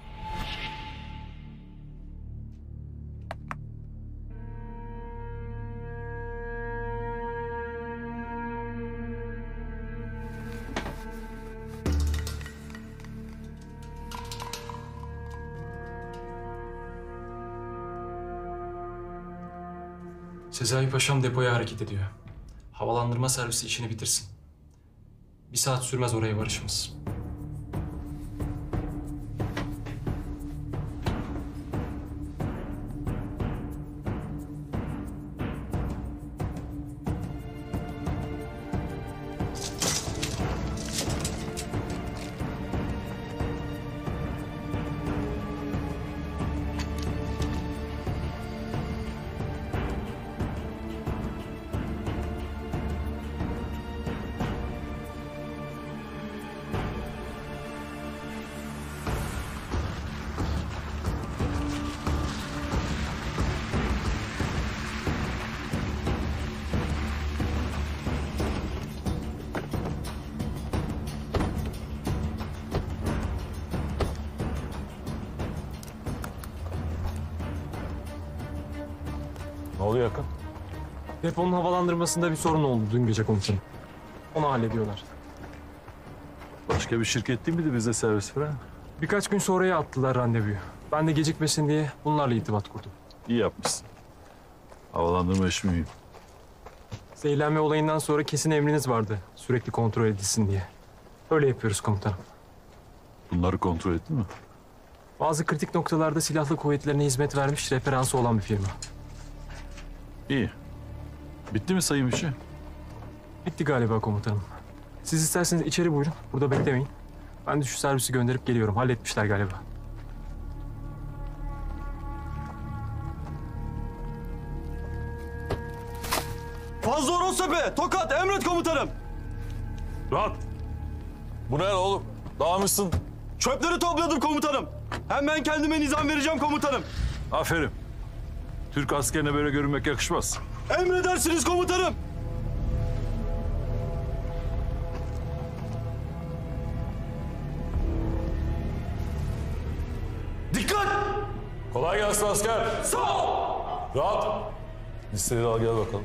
Sezai Paşam depoya hareket ediyor. Havalandırma servisi işini bitirsin. Bir saat sürmez oraya varışımız. Deponun havalandırmasında bir sorun oldu dün gece komutanım. Onu hallediyorlar. Başka bir şirket değil miydi bizde servis falan? Birkaç gün sonraya attılar randevuyu. Ben de gecikmesin diye bunlarla irtibat kurdum. İyi yapmışsın. Havalandırma işi mühim. Zehirlenme olayından sonra kesin emriniz vardı. Sürekli kontrol edilsin diye. Öyle yapıyoruz komutanım. Bunları kontrol ettin mi? Bazı kritik noktalarda silahlı kuvvetlerine hizmet vermiş referansı olan bir firma. İyi. Bitti mi sayım işi? Bitti galiba komutanım. Siz isterseniz içeri buyurun. Burada beklemeyin. Ben de şu servisi gönderip geliyorum. Halletmişler galiba. Fazla Orostepe, Tokat, emret komutanım. Rahat. Bu ne oğlum? Dağılmışsın. Çöpleri topladım komutanım. Hem ben kendime nizam vereceğim komutanım. Aferin. Türk askerine böyle görünmek yakışmaz. Emredersiniz komutanım. Dikkat! Kolay gelsin asker. Sağ ol. Rahat. Listeleri al gel bakalım.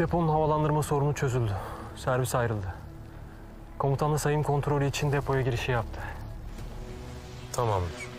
Deponun havalandırma sorunu çözüldü. Servis ayrıldı. Komutan da sayım kontrolü için depoya girişi yaptı. Tamamdır.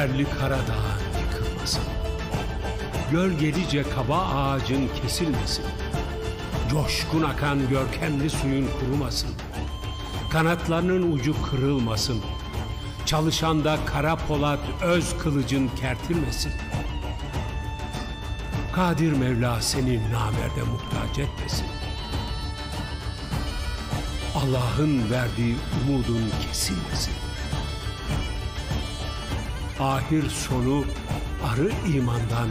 Yerli Karadağ'ın yıkılmasın. Gölgelice kaba ağacın kesilmesin. Coşkun akan görkemli suyun kurumasın. Kanatlarının ucu kırılmasın. Çalışanda kara polat öz kılıcın kertilmesin. Kadir Mevla seni namerde muhtaç etmesin. Allah'ın verdiği umudun kesilmesin. Ahir sonu arı imandan.